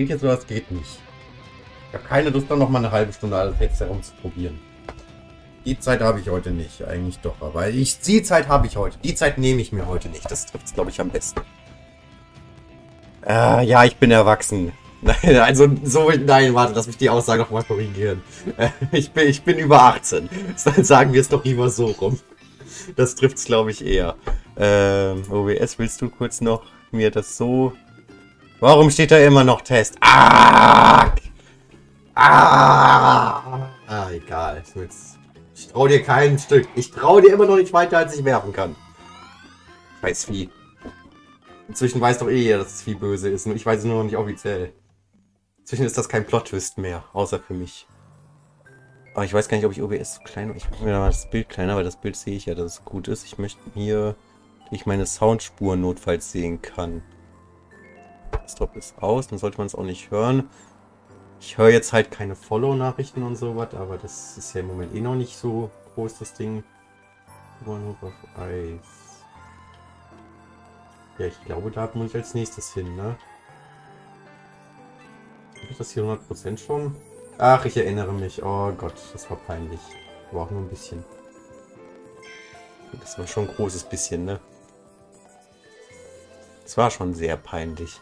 spielt jetzt oder das geht nicht. Ich habe keine Lust, dann noch mal eine halbe Stunde alles jetzt herumzuprobieren. Die Zeit habe ich heute nicht, eigentlich doch. Aber ich, die Zeit habe ich heute. Die Zeit nehme ich mir heute nicht. Das trifft es, glaube ich, am besten. Äh, ja, ich bin erwachsen. Nein, also so, nein, warte, lass mich die Aussage noch mal korrigieren. Ich bin, ich bin über 18. Dann sagen wir es doch lieber so rum. Das trifft es, glaube ich, eher. Ähm, OBS, willst du kurz noch mir das so... Warum steht da immer noch Test? Ah! Ah! Ah, egal. Ich trau dir kein Stück. Ich trau dir immer noch nicht weiter, als ich werfen kann. Scheiß Vieh. Inzwischen weiß doch eh jeder, dass das Vieh böse ist. ich weiß es nur noch nicht offiziell. Inzwischen ist das kein Plot-Twist mehr, außer für mich. Aber ich weiß gar nicht, ob ich OBS so klein... Ich mache mir mal das Bild kleiner, weil das Bild sehe ich ja, dass es gut ist. Ich möchte hier, ich meine Soundspuren notfalls sehen kann. Das Stop ist aus, dann sollte man es auch nicht hören. Ich höre jetzt halt keine Follow-Nachrichten und sowas, aber das ist ja im Moment eh noch nicht so groß, das Ding. One of Ice. Ja, ich glaube, da muss ich als nächstes hin, ne? Habe ich das hier 100% schon? Ach, ich erinnere mich. Oh Gott, das war peinlich. Aber auch nur ein bisschen. Das war schon ein großes bisschen, ne? Das war schon sehr peinlich.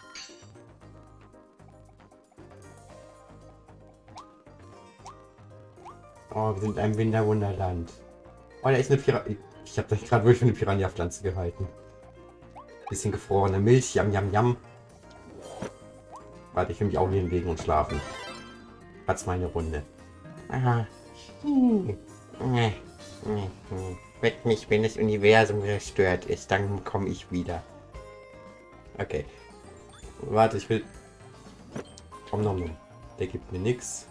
Oh, wir sind in einem Winterwunderland. Oh, da ist eine Piranha. Ich habe da gerade wirklich eine Piranha-Pflanze gehalten. Bisschen gefrorene Milch, yam, yam, yam. Warte, ich will mich auch hinlegen und schlafen. Hat's meine Runde. Aha. Hm. Weck mich, wenn das Universum gestört ist, dann komme ich wieder. Okay. Warte, ich will... Komm noch mal. Der gibt mir nichts.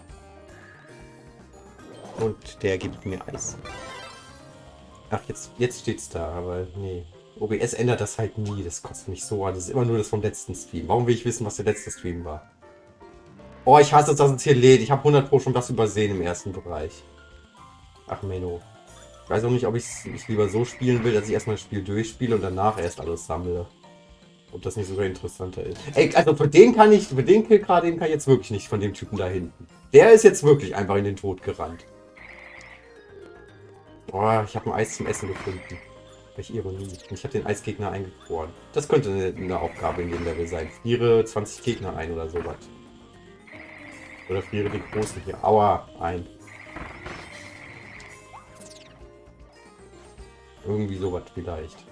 Und der gibt mir Eis. Ach, jetzt, jetzt steht's da, aber nee. OBS ändert das halt nie. Das kostet mich so an. Das ist immer nur das vom letzten Stream. Warum will ich wissen, was der letzte Stream war? Oh, ich hasse, dass es hier lädt. Ich habe 100 Pro schon was übersehen im ersten Bereich. Ach, Menno. Ich weiß auch nicht, ob ich es lieber so spielen will, dass ich erstmal das Spiel durchspiele und danach erst alles sammle. Ob das nicht sogar interessanter ist. Ey, also für den kann ich, für den Kill gerade kann ich jetzt wirklich nicht von dem Typen da hinten. Der ist jetzt wirklich einfach in den Tod gerannt. Boah, ich habe ein Eis zum Essen gefunden. Welche Ironie. Ich habe den Eisgegner eingefroren. Das könnte eine, eine, Aufgabe in dem Level sein. Friere 20 Gegner ein oder sowas. Oder friere die großen hier. Aua, ein. Irgendwie sowas vielleicht.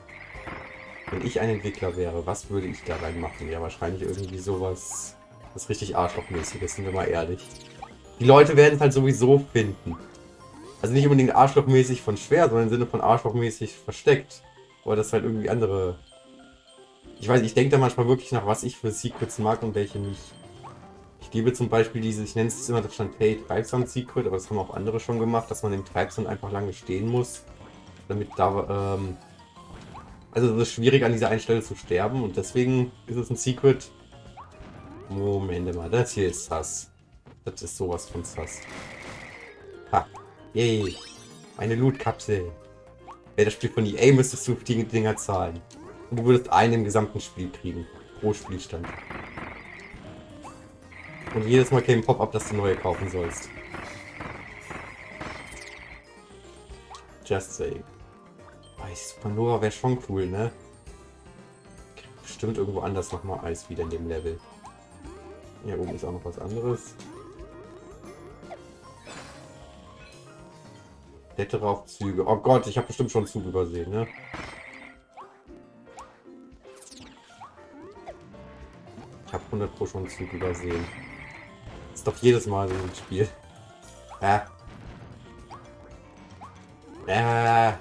Wenn ich ein Entwickler wäre, was würde ich da reinmachen? Ja, wahrscheinlich irgendwie sowas, was richtig Arschlochmäßiges, sind wir mal ehrlich. Die Leute werden es halt sowieso finden. Also nicht unbedingt arschlochmäßig von schwer, sondern im Sinne von arschlochmäßig versteckt. Oder das halt irgendwie andere... Ich weiß, ich denke da manchmal wirklich nach, was ich für Secrets mag und welche nicht. Ich liebe zum Beispiel diese, ich nenne es immer das stand Hey Treibsand Secret, aber das haben auch andere schon gemacht, dass man im Treibsand einfach lange stehen muss. Damit da, ähm... Also es ist schwierig an dieser einen Stelle zu sterben und deswegen ist es ein Secret. Moment mal, das hier ist Sass. Das ist sowas von Sass. Ha. Yay. Eine Loot-Kapsel. Wer das Spiel von EA müsstest du die Dinger zahlen. Und du würdest einen im gesamten Spiel kriegen. Pro Spielstand. Und jedes Mal käme Pop-up, dass du neue kaufen sollst. Just saying. Weiß, Pandora wäre schon cool, ne? Bestimmt irgendwo anders nochmal Eis wieder in dem Level. Hier oben ist auch noch was anderes. Klettereraufzüge. Oh Gott, ich habe bestimmt schon einen Zug übersehen, ne? Ich habe 100 Pro schon einen Zug übersehen. Das ist doch jedes Mal so ein Spiel. Äh. Äh.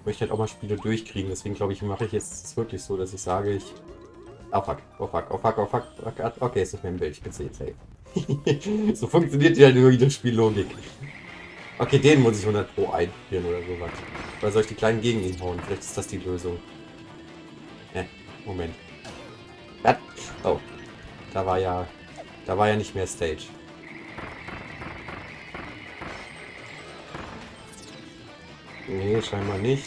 Ich möchte halt auch mal Spiele durchkriegen, deswegen glaube ich, mache ich jetzt wirklich so, dass ich sage, ich... Oh fuck, oh fuck, oh fuck, oh fuck, okay, ist nicht im Bild, ich bin safe. so funktioniert ja nur die Spiellogik. Okay, den muss ich 100 Pro einführen oder sowas. Oder soll ich die kleinen gegen ihn hauen? Vielleicht ist das die Lösung. Ne, Moment. Was? Oh. Da war ja... Da war ja nicht mehr Stage. Nee, scheinbar nicht.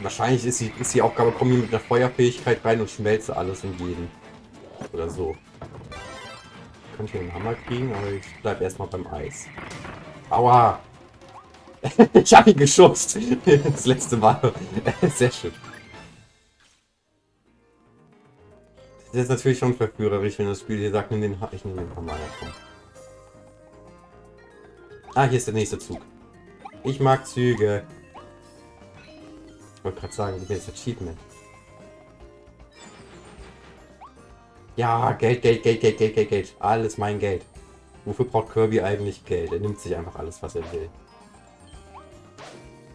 Wahrscheinlich ist die, ist die Aufgabe, komme mit einer Feuerfähigkeit rein und schmelze alles und jeden. Oder so. Kann ich einen Hammer kriegen, aber ich bleib erstmal beim Eis. Aua! ich habe ihn geschubst. Das letzte Mal. Sehr schön. Das ist natürlich schon verführerisch, wenn das Spiel hier sagt, nimm den, ha ich nehme den Hammer. Ah, hier ist der nächste Zug. Ich mag Züge. Ich wollte gerade sagen, wie ist Achievement? Ja, Geld, Geld, Geld, Geld, Geld, Geld, Geld. Alles mein Geld. Wofür braucht Kirby eigentlich Geld? Er nimmt sich einfach alles, was er will.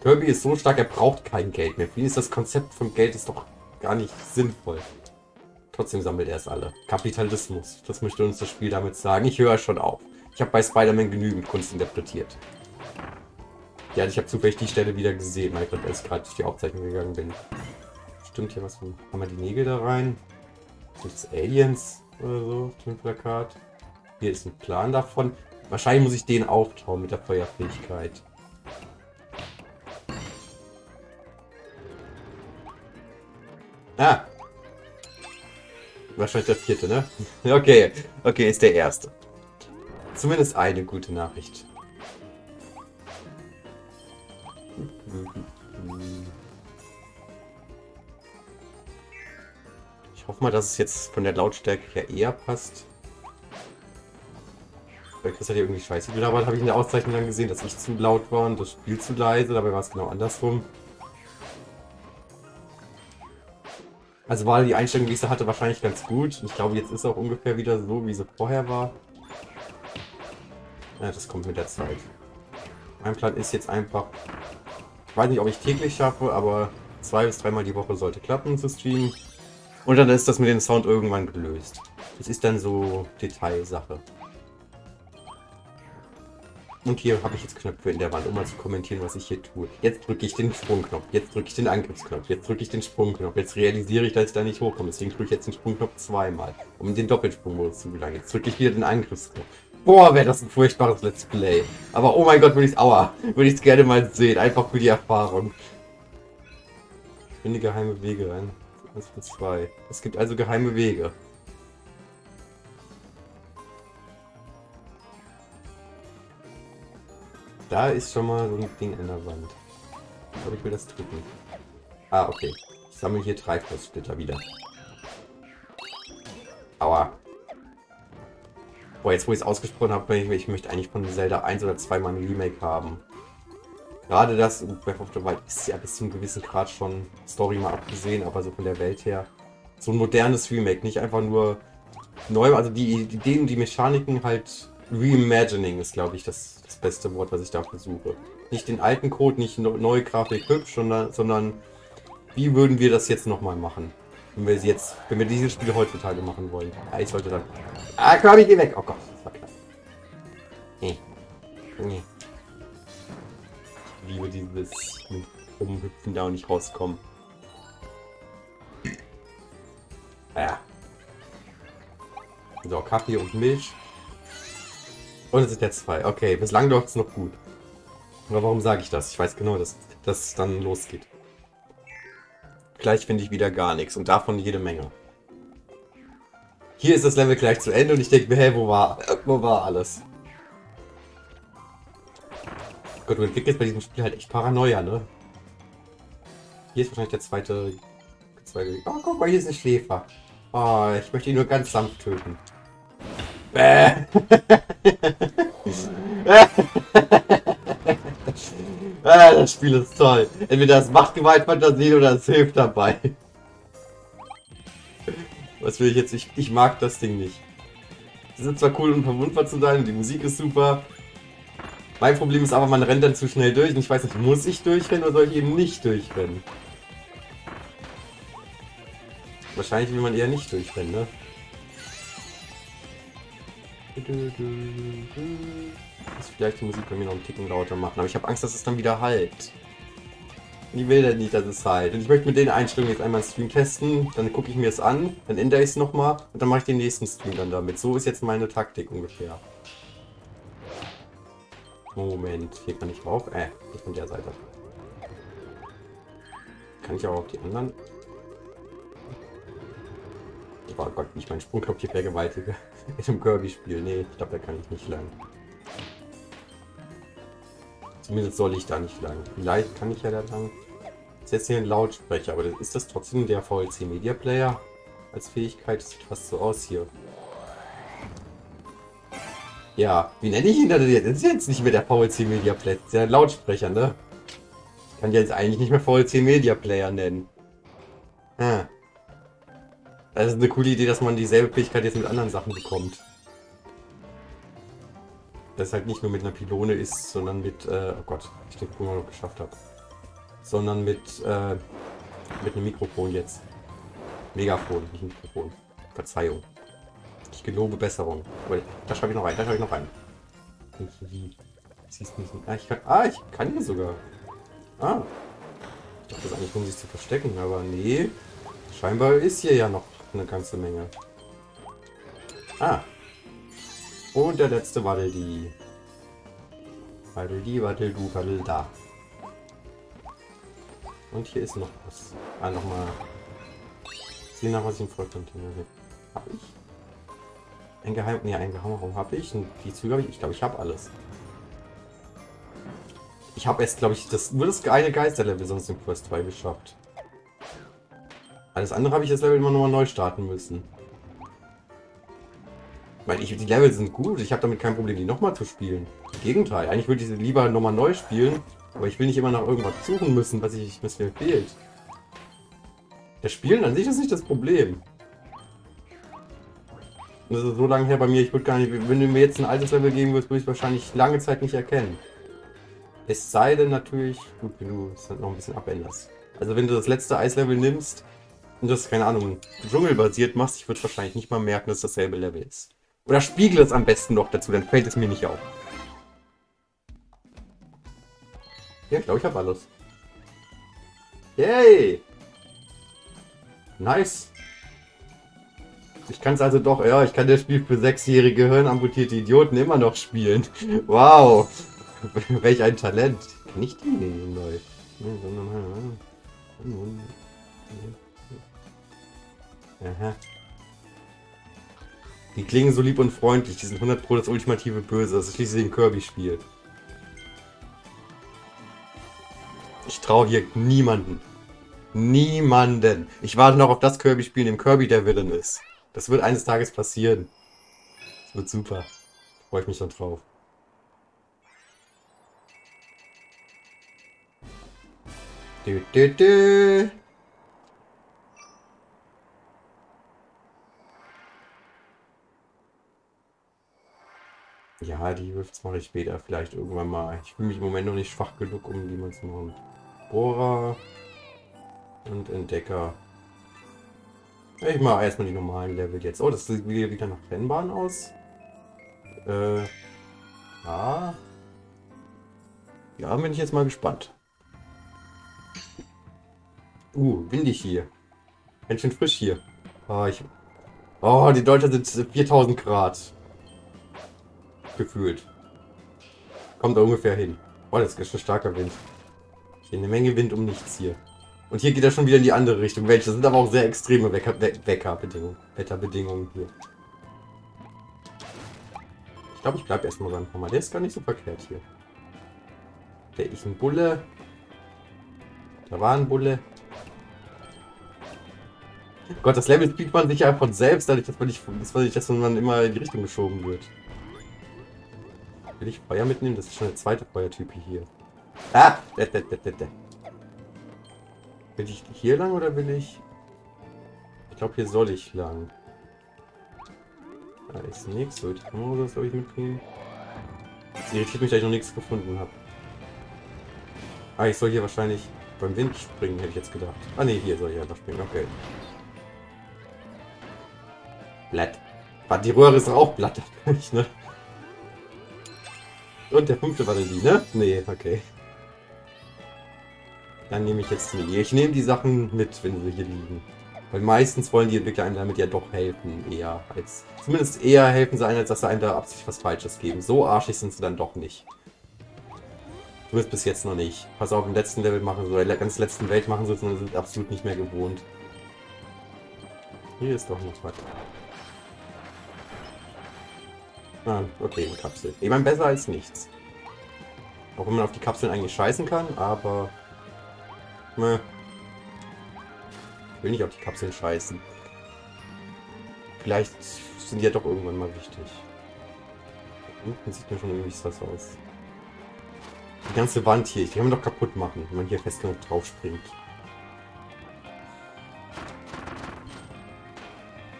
Kirby ist so stark, er braucht kein Geld mehr. Für ihn ist das Konzept von Geld ist doch gar nicht sinnvoll. Trotzdem sammelt er es alle. Kapitalismus. Das möchte uns das Spiel damit sagen. Ich höre schon auf. Ich habe bei Spider-Man genügend Kunst interpretiert. Ja, ich habe zufällig die Stelle wieder gesehen, weil ich gerade durch die Aufzeichnung gegangen bin. Stimmt hier was von... Haben wir die Nägel da rein? Das Aliens oder so auf dem Plakat? Hier ist ein Plan davon. Wahrscheinlich muss ich den auftauen mit der Feuerfähigkeit. Ah, Wahrscheinlich der vierte, ne? Okay, okay, ist der erste. Zumindest eine gute Nachricht. Ich hoffe mal, dass es jetzt von der Lautstärke her eher passt. Weil Chris hat ja irgendwie scheiße gelabert, habe ich in der Auszeichnung dann gesehen, dass ich zu laut war und das Spiel zu leise. Dabei war es genau andersrum. Also war die Einstellung, die ich so hatte, wahrscheinlich ganz gut. Ich glaube, jetzt ist auch ungefähr wieder so, wie sie vorher war. Ja, das kommt mit der Zeit. Mein Plan ist jetzt einfach... Ich weiß nicht, ob ich täglich schaffe, aber zwei bis dreimal die Woche sollte klappen zu streamen. Und dann ist das mit dem Sound irgendwann gelöst. Das ist dann so Detailsache. Und hier habe ich jetzt Knöpfe in der Wand, um mal zu kommentieren, was ich hier tue. Jetzt drücke ich den Sprungknopf, jetzt drücke ich den Angriffsknopf, jetzt drücke ich den Sprungknopf. Jetzt realisiere ich, dass ich da nicht hochkomme. Deswegen drücke ich jetzt den Sprungknopf zweimal, um den Doppelsprungmodus zu gelangen. Jetzt drücke ich wieder den Angriffsknopf. Boah, wäre das ein furchtbares Let's Play. Aber oh mein Gott, würde ich es, aua, würde ich es gerne mal sehen. Einfach für die Erfahrung. Finde geheime Wege rein. Eins für zwei. Es gibt also geheime Wege. Da ist schon mal so ein Ding in der Wand. Ich glaube, ich will das drücken. Ah, okay. Ich sammle hier Treibhaussplitter wieder. Aua. Boah, jetzt wo ich es ausgesprochen habe, ich, ich möchte eigentlich von Zelda 1 oder 2 mal ein Remake haben. Gerade das Breath of the Wild ist ja bis zu einem gewissen Grad schon Story mal abgesehen, aber so von der Welt her. So ein modernes Remake, nicht einfach nur neu, also die Ideen und die Mechaniken halt reimagining ist, glaube ich, das beste Wort, was ich dafür suche. Nicht den alten Code, nicht neue Grafik hübsch, sondern, sondern wie würden wir das jetzt nochmal machen? Wenn wir jetzt, wenn wir dieses Spiel heutzutage machen wollen. Ah, ich sollte dann. Ah, komm, geh weg. Oh Gott, das war knapp. Nee. Nee. Ich liebe dieses Rumhüpfen da und nicht rauskommen. Ja. So, Kaffee und Milch. Und es sind jetzt zwei. Okay, bislang läuft es noch gut. Aber warum sage ich das? Ich weiß genau, dass das dann losgeht. Gleich finde ich wieder gar nichts und davon jede Menge. Hier ist das Level gleich zu Ende und ich denke mir, hey, wo war, wo war alles? Gott, du entwickelst bei diesem Spiel halt echt Paranoia, ne? Hier ist wahrscheinlich der zweite... zweite oh, guck mal, hier ist ein Schläfer. Oh, ich möchte ihn nur ganz sanft töten. Bäh. ah, das Spiel ist toll. Entweder das macht Gewaltfantasien oder es hilft dabei. Was will ich jetzt? Ich, ich mag das Ding nicht. Es ist zwar cool, um verwundbar zu sein, die Musik ist super. Mein Problem ist aber, man rennt dann zu schnell durch und ich weiß nicht, muss ich durchrennen oder soll ich eben nicht durchrennen? Wahrscheinlich will man eher nicht durchrennen, ne? Muss vielleicht die Musik bei mir noch einen Ticken lauter machen, aber ich habe Angst, dass es dann wieder halt. Ich will denn nicht, dass es halt. Und ich möchte mit den Einstellungen jetzt einmal einen Stream testen, dann gucke ich mir es an, dann ändere ich es nochmal und dann mache ich den nächsten Stream dann damit. So ist jetzt meine Taktik ungefähr. Moment, hier kann ich rauf. Äh, nicht von der Seite. Kann ich auch auf die anderen? Oh Gott, wie ich meinen Sprungknopf hier vergewaltige. In einem Kirby-Spiel. Nee, ich glaube, da kann ich nicht lang. Zumindest soll ich da nicht lang. Vielleicht kann ich ja da lang. Ist jetzt hier ein Lautsprecher, aber ist das trotzdem der VLC Media Player als Fähigkeit? Sieht fast so aus hier. Ja, wie nenne ich ihn denn jetzt? Das ist jetzt nicht mehr der VLC Media Player, das ist ja ein Lautsprecher, ne? Ich kann jetzt eigentlich nicht mehr VLC Media Player nennen. Ah. Das ist eine coole Idee, dass man dieselbe Fähigkeit jetzt mit anderen Sachen bekommt. Dass es halt nicht nur mit einer Pylone ist, sondern mit, äh, oh Gott, ich den Punkt noch geschafft habe. Sondern mit, äh, mit einem Mikrofon jetzt. Megafon, nicht Mikrofon. Verzeihung. Ich gelobe Besserung. Da schreibe ich noch rein, da schreibe ich noch rein. Siehst nicht. Ah, ich kann, ah, ich kann hier sogar. Ah. Ich dachte, das eigentlich, um sich zu verstecken, aber nee. Scheinbar ist hier ja noch eine ganze Menge. Ah. Und der letzte Waddel die. Waddel da. Und hier ist noch was. Ah, nochmal. Sieh nach, was ich im Vollcontainer habe. Hab ich? Ein Geheim... Ne, ein Geheimraum habe ich. Und die Züge habe ich. Ich glaube, ich habe alles. Ich habe erst, glaube ich, das nur das geile Geisterlevel sonst im Quest 2 geschafft. Alles andere habe ich das Level immer nochmal neu starten müssen. Weil ich, die Level sind gut, ich habe damit kein Problem, die nochmal zu spielen. Im Gegenteil, eigentlich würde ich sie lieber nochmal neu spielen, aber ich will nicht immer nach irgendwas suchen müssen, was, ich, was mir fehlt. Das Spielen an sich ist nicht das Problem. Das ist so lange her bei mir, ich würde gar nicht, wenn du mir jetzt ein altes Level geben würdest, würde ich wahrscheinlich lange Zeit nicht erkennen. Es sei denn natürlich, gut, wenn du es noch ein bisschen abänderst. Also wenn du das letzte Eislevel nimmst, und das, keine Ahnung, dschungelbasiert machst, ich würde wahrscheinlich nicht mal merken, dass das dasselbe Level ist. Oder spiegel es am besten noch dazu, dann fällt es mir nicht auf. Ja, ich glaube, ich habe alles. Yay! Nice! Ich kann es also doch, ja, ich kann das Spiel für sechsjährige hirnamputierte Idioten immer noch spielen. Wow! Welch ein Talent. Nicht die neu. Aha. Die klingen so lieb und freundlich. Die sind 100 Pro das ultimative Böse. Das ist schließlich ein Kirby-Spiel. Ich traue hier niemanden. Niemanden. Ich warte noch auf das Kirby-Spiel, in dem Kirby der Villain ist. Das wird eines Tages passieren. Das wird super. Freue ich mich schon drauf. Du, du, du. Ja, die Rifts mache ich später vielleicht irgendwann mal. Ich fühle mich im Moment noch nicht schwach genug, um die mal zu machen. Bohrer und Entdecker. Ich mache erstmal die normalen Level jetzt. Oh, das sieht wieder nach Rennbahn aus. Äh, ja. Ja, bin ich jetzt mal gespannt. Uh, windig hier. Ganz schön frisch hier. Oh, ich... oh die Deutschen sind 4000 Grad gefühlt. Kommt da ungefähr hin. Oh, das ist schon starker Wind. Hier eine Menge Wind um nichts hier. Und hier geht er schon wieder in die andere Richtung. Welche? Sind aber auch sehr extreme Weckerbedingungen. Wetterbedingungen hier. Ich glaube, ich bleibe erstmal beim Hammer. Der ist gar nicht so verkehrt hier. Der ist ein Bulle. Da war ein Bulle. Gott, das Level spielt man sich ja von selbst, dadurch, dass man, nicht, dass man immer in die Richtung geschoben wird. Will ich Feuer mitnehmen? Das ist schon der zweite Feuertyp hier. Ah! Will ich hier lang oder will ich... Ich glaube, hier soll ich lang. Da ist nichts. Sollte ich Kamera das, glaube ich, mitnehmen? Es irritiert mich, dass ich noch nichts gefunden habe. Ah, ich soll hier wahrscheinlich beim Wind springen, hätte ich jetzt gedacht. Ah ne, hier soll ich einfach springen. Okay. Blatt. Die Röhre ist auch Blatt, ne? Und der fünfte war dann die, ne? Nee, okay. Dann nehme ich jetzt die. Ich nehme die Sachen mit, wenn sie hier liegen. Weil meistens wollen die Entwickler einem damit ja doch helfen, eher als... Zumindest eher helfen sie einem, als dass sie einem da absichtlich was Falsches geben. So arschig sind sie dann doch nicht. Zumindest bis jetzt noch nicht. Pass auf, im letzten Level machen sie, in der ganz letzten Welt machen sie es sind absolut nicht mehr gewohnt. Hier ist doch noch was. Ah, okay, eine Kapsel. Ich meine, besser als nichts. Auch wenn man auf die Kapseln eigentlich scheißen kann, aber... Meh. Ich will nicht auf die Kapseln scheißen. Vielleicht sind die ja doch irgendwann mal wichtig. Unten sieht mir schon irgendwie was aus. Die ganze Wand hier, die kann man doch kaputt machen, wenn man hier fest genug drauf springt.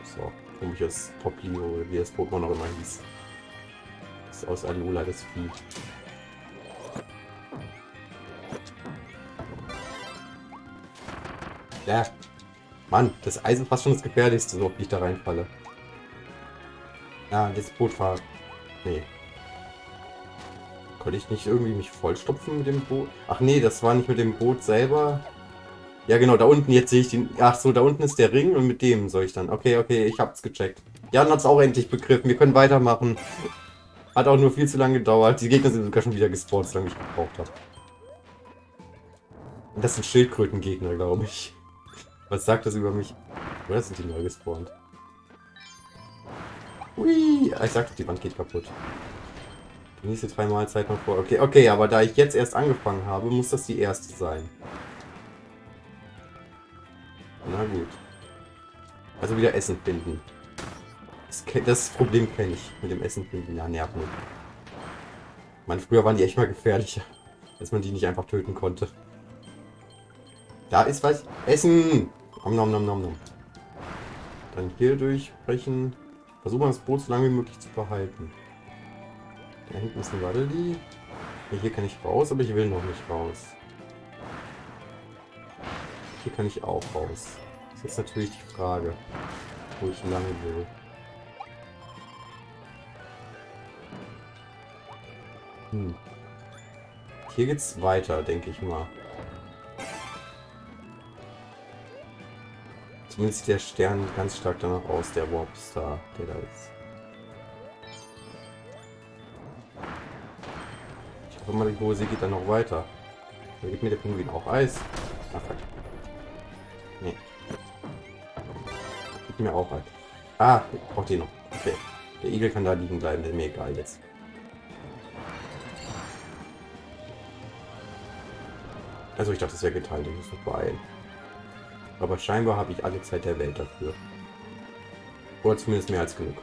So, komisches Poplio, wie das Pokémon noch immer hieß. Das ist aus Alola, das Vieh. Ja. Mann, das Eisen fast schon das gefährlichste, so ob ich da reinfalle. Ja, das Boot war... Nee. Konnte ich nicht irgendwie mich vollstopfen mit dem Boot? Ach nee, das war nicht mit dem Boot selber. Ja genau, da unten, jetzt sehe ich den... Ach so, da unten ist der Ring und mit dem soll ich dann... Okay, okay, ich hab's gecheckt. Jan hat's auch endlich begriffen, wir können weitermachen. Hat auch nur viel zu lange gedauert. Die Gegner sind sogar schon wieder gespawnt, solange ich gebraucht habe. Das sind Schildkrötengegner, glaube ich. Was sagt das über mich? Oder sind die neu gespawnt? Ui, ich sagte, die Wand geht kaputt. Genieße drei Mahlzeiten noch vor. Okay, okay, aber da ich jetzt erst angefangen habe, muss das die erste sein. Na gut. Also wieder Essen finden. Das, das Problem kenne ich mit dem Essen finden. Ja, nervt mich. Ich meine, früher waren die echt mal gefährlicher, dass man die nicht einfach töten konnte. Da ist was. Essen! Nom, nom, nom, nom, nom. Dann hier durchbrechen. Versuchen wir das Boot so lange wie möglich zu behalten. Da hinten ist ein Waddeli. Hier kann ich raus, aber ich will noch nicht raus. Hier kann ich auch raus. Das ist jetzt natürlich die Frage, wo ich lang will. Hm. Hier geht's weiter, denke ich mal. Zumindest sieht der Stern ganz stark danach aus, der Warpstar, der da ist. Ich hoffe mal, die Hose geht dann noch weiter. Da gibt mir der Pinguin auch Eis. Ach, fuck. Nee. Gibt mir auch Eis. Ah, ich brauch den noch. Okay. Der Igel kann da liegen bleiben, der ist mir egal jetzt. Also ich dachte, das wäre geteilt, ich muss noch beeilen. Aber scheinbar habe ich alle Zeit der Welt dafür. Oder zumindest mehr als genug.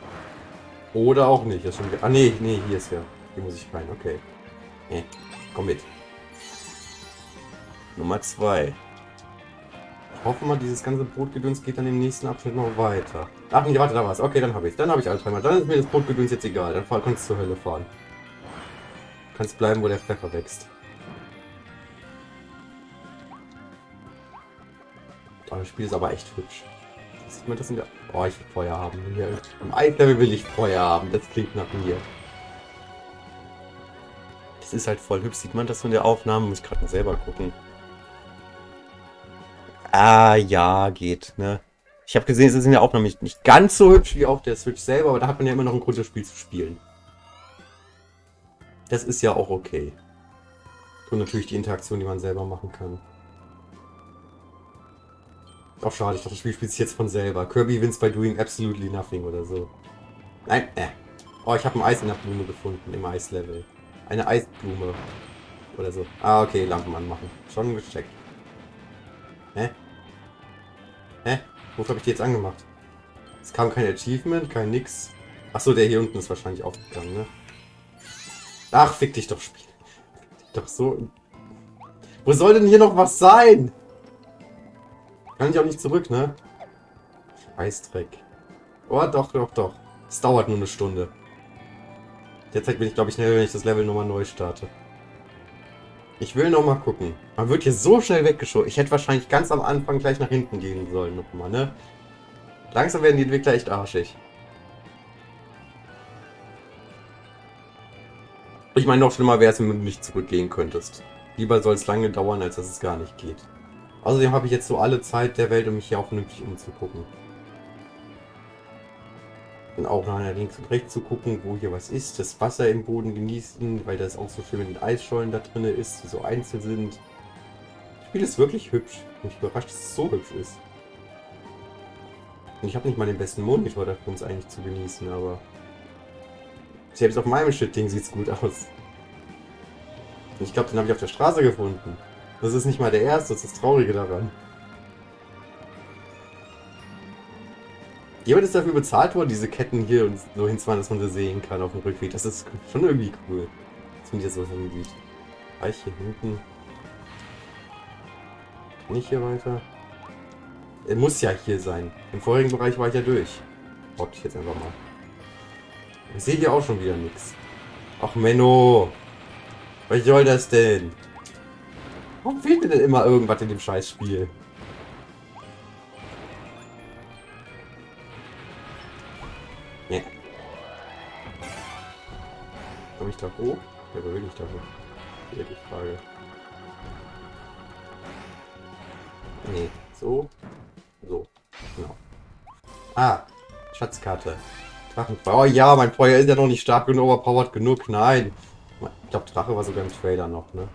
Oder auch nicht. Das schon ah, nee, nee, hier ist ja. Hier muss ich rein. Okay. Nee, komm mit. Nummer zwei. Ich hoffe mal, dieses ganze Brotgedöns geht dann im nächsten Abschnitt noch weiter. Ach nee, warte, da war's. Okay, dann habe ich Dann habe ich Alzheimer. Dann ist mir das Brotgedöns jetzt egal. Dann kannst du zur Hölle fahren. Kannst bleiben, wo der Pfeffer wächst. Das Spiel ist aber echt hübsch. Sieht man das in der... Oh, ich will Feuer haben. Hier. Im Eislevel will ich Feuer haben. Das klingt nach mir. Das ist halt voll hübsch. Sieht man das in der Aufnahme? Muss ich gerade mal selber gucken. Ah, ja, geht, ne? Ich habe gesehen, es ist in der Aufnahme nicht, ganz so hübsch wie auf der Switch selber, aber da hat man ja immer noch ein Grund, das Spiel zu spielen. Das ist ja auch okay. Und natürlich die Interaktion, die man selber machen kann. Auch schade, ich dachte, das Spiel spielt sich jetzt von selber. Kirby wins by doing absolutely nothing oder so. Nein, äh. Oh, ich habe ein Eis in der Blume gefunden, im Eislevel. Eine Eisblume. Oder so. Ah, okay, Lampen anmachen. Schon gecheckt. Hä? Hä? Wofür habe ich die jetzt angemacht? Es kam kein Achievement, kein nix. Achso, der hier unten ist wahrscheinlich aufgegangen, ne? Ach, fick dich doch, Spiel. Doch so. Wo soll denn hier noch was sein? Kann ich auch nicht zurück, ne? Eisdreck. Oh, doch, doch, doch. Es dauert nur eine Stunde. Derzeit bin ich, glaube ich, schnell, wenn ich das Level nochmal neu starte. Ich will noch mal gucken. Man wird hier so schnell weggeschoben. Ich hätte wahrscheinlich ganz am Anfang gleich nach hinten gehen sollen nochmal, ne? Langsam werden die Entwickler echt arschig. Ich meine, noch schlimmer wäre es, wenn du nicht zurückgehen könntest. Lieber soll es lange dauern, als dass es gar nicht geht. Außerdem habe ich jetzt so alle Zeit der Welt, um mich hier auch vernünftig umzugucken. Und auch nach links und rechts zu gucken, wo hier was ist. Das Wasser im Boden genießen, weil das auch so schön mit den Eisschollen da drin ist, die so einzeln sind. Das Spiel ist wirklich hübsch. Bin ich überrascht, dass es so hübsch ist. Und ich habe nicht mal den besten Monitor dafür, um es eigentlich zu genießen, aber... Selbst auf meinem Shit-Ding sieht es gut aus. Und ich glaube, den habe ich auf der Straße gefunden. Das ist nicht mal der erste, das ist das Traurige daran. Jemand ist dafür bezahlt worden, diese Ketten hier und so hinzufahren, dass man sie sehen kann auf dem Rückweg. Das ist schon irgendwie cool. Das finde ich jetzt so irgendwie. Reich hier hinten. Ich hier weiter? Er muss ja hier sein. Im vorigen Bereich war ich ja durch. Bock ich jetzt einfach mal. Ich sehe hier auch schon wieder nichts. Ach Menno. Was soll das denn? Warum fehlt mir denn immer irgendwas in dem Scheißspiel? Ja. Komme ich da hoch? Ja, wo will ich da hoch? Hier die Frage. Nee, so. So. Genau. Ah, Schatzkarte. Drachenfeuer. Oh ja, mein Feuer ist ja noch nicht stark genug, overpowered genug. Nein. Ich glaube, Drache war sogar im Trailer noch, ne?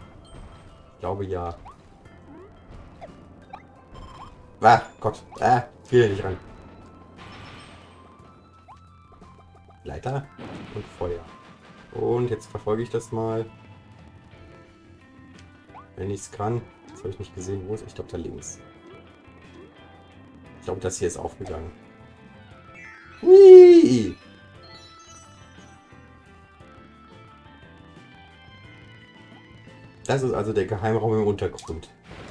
Glaube ja. Ah, Gott. Ah, gehe nicht rein. Leiter und Feuer. Und jetzt verfolge ich das mal. Wenn ich es kann. Jetzt habe ich nicht gesehen, wo es Ich glaube, da links. Ich glaube, das hier ist aufgegangen. Hui! Das ist also der Geheimraum im Untergrund.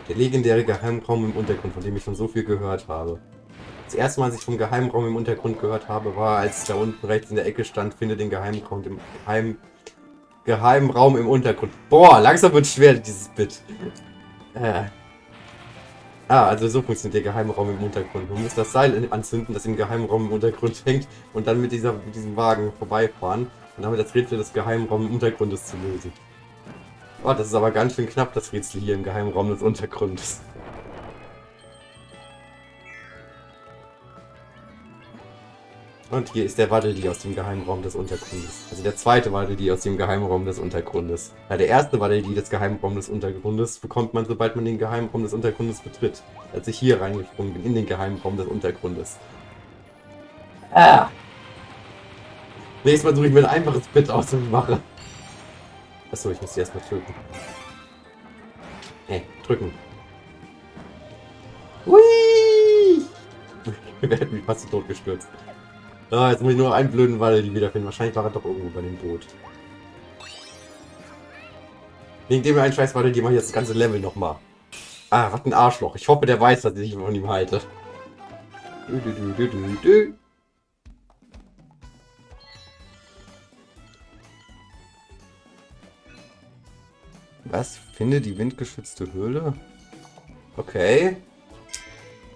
Der legendäre Geheimraum im Untergrund, von dem ich schon so viel gehört habe. Das erste Mal, als ich vom Geheimraum im Untergrund gehört habe, war, als da unten rechts in der Ecke stand, finde den Geheimraum im Geheim Geheimraum im Untergrund. Boah, langsam wird schwer, dieses Bit. Äh. Ah, also so funktioniert der Geheimraum im Untergrund. Man muss das Seil anzünden, das im Geheimraum im Untergrund hängt und dann mit, dieser, mit diesem Wagen vorbeifahren und damit das Rätsel des Geheimraums im Untergrundes zu lösen. Oh, das ist aber ganz schön knapp, das Rätsel hier im Geheimraum des Untergrundes. Und hier ist der Waddeli aus dem Geheimraum des Untergrundes. Also der zweite Waddeli aus dem Geheimraum des Untergrundes. Ja, der erste Waddeli des Geheimraums des Untergrundes bekommt man, sobald man den Geheimraum des Untergrundes betritt. Als ich hier reingesprungen bin, in den Geheimraum des Untergrundes. Ah! Nächstes Mal suche ich mir ein einfaches Bit aus und mache. Achso, ich muss die erstmal töten. Hey, drücken. Hui! Wir werden mich fast totgestürzt. Ah, jetzt muss ich nur einen blöden Wall wiederfinden. Wahrscheinlich war er doch irgendwo bei dem Boot. Wegen dem einen scheiß Waddle, die mache ich jetzt das ganze Level nochmal. Ah, was ein Arschloch. Ich hoffe, der weiß, dass ich von ihm halte. Du, du, du, Was? Finde die windgeschützte Höhle? Okay.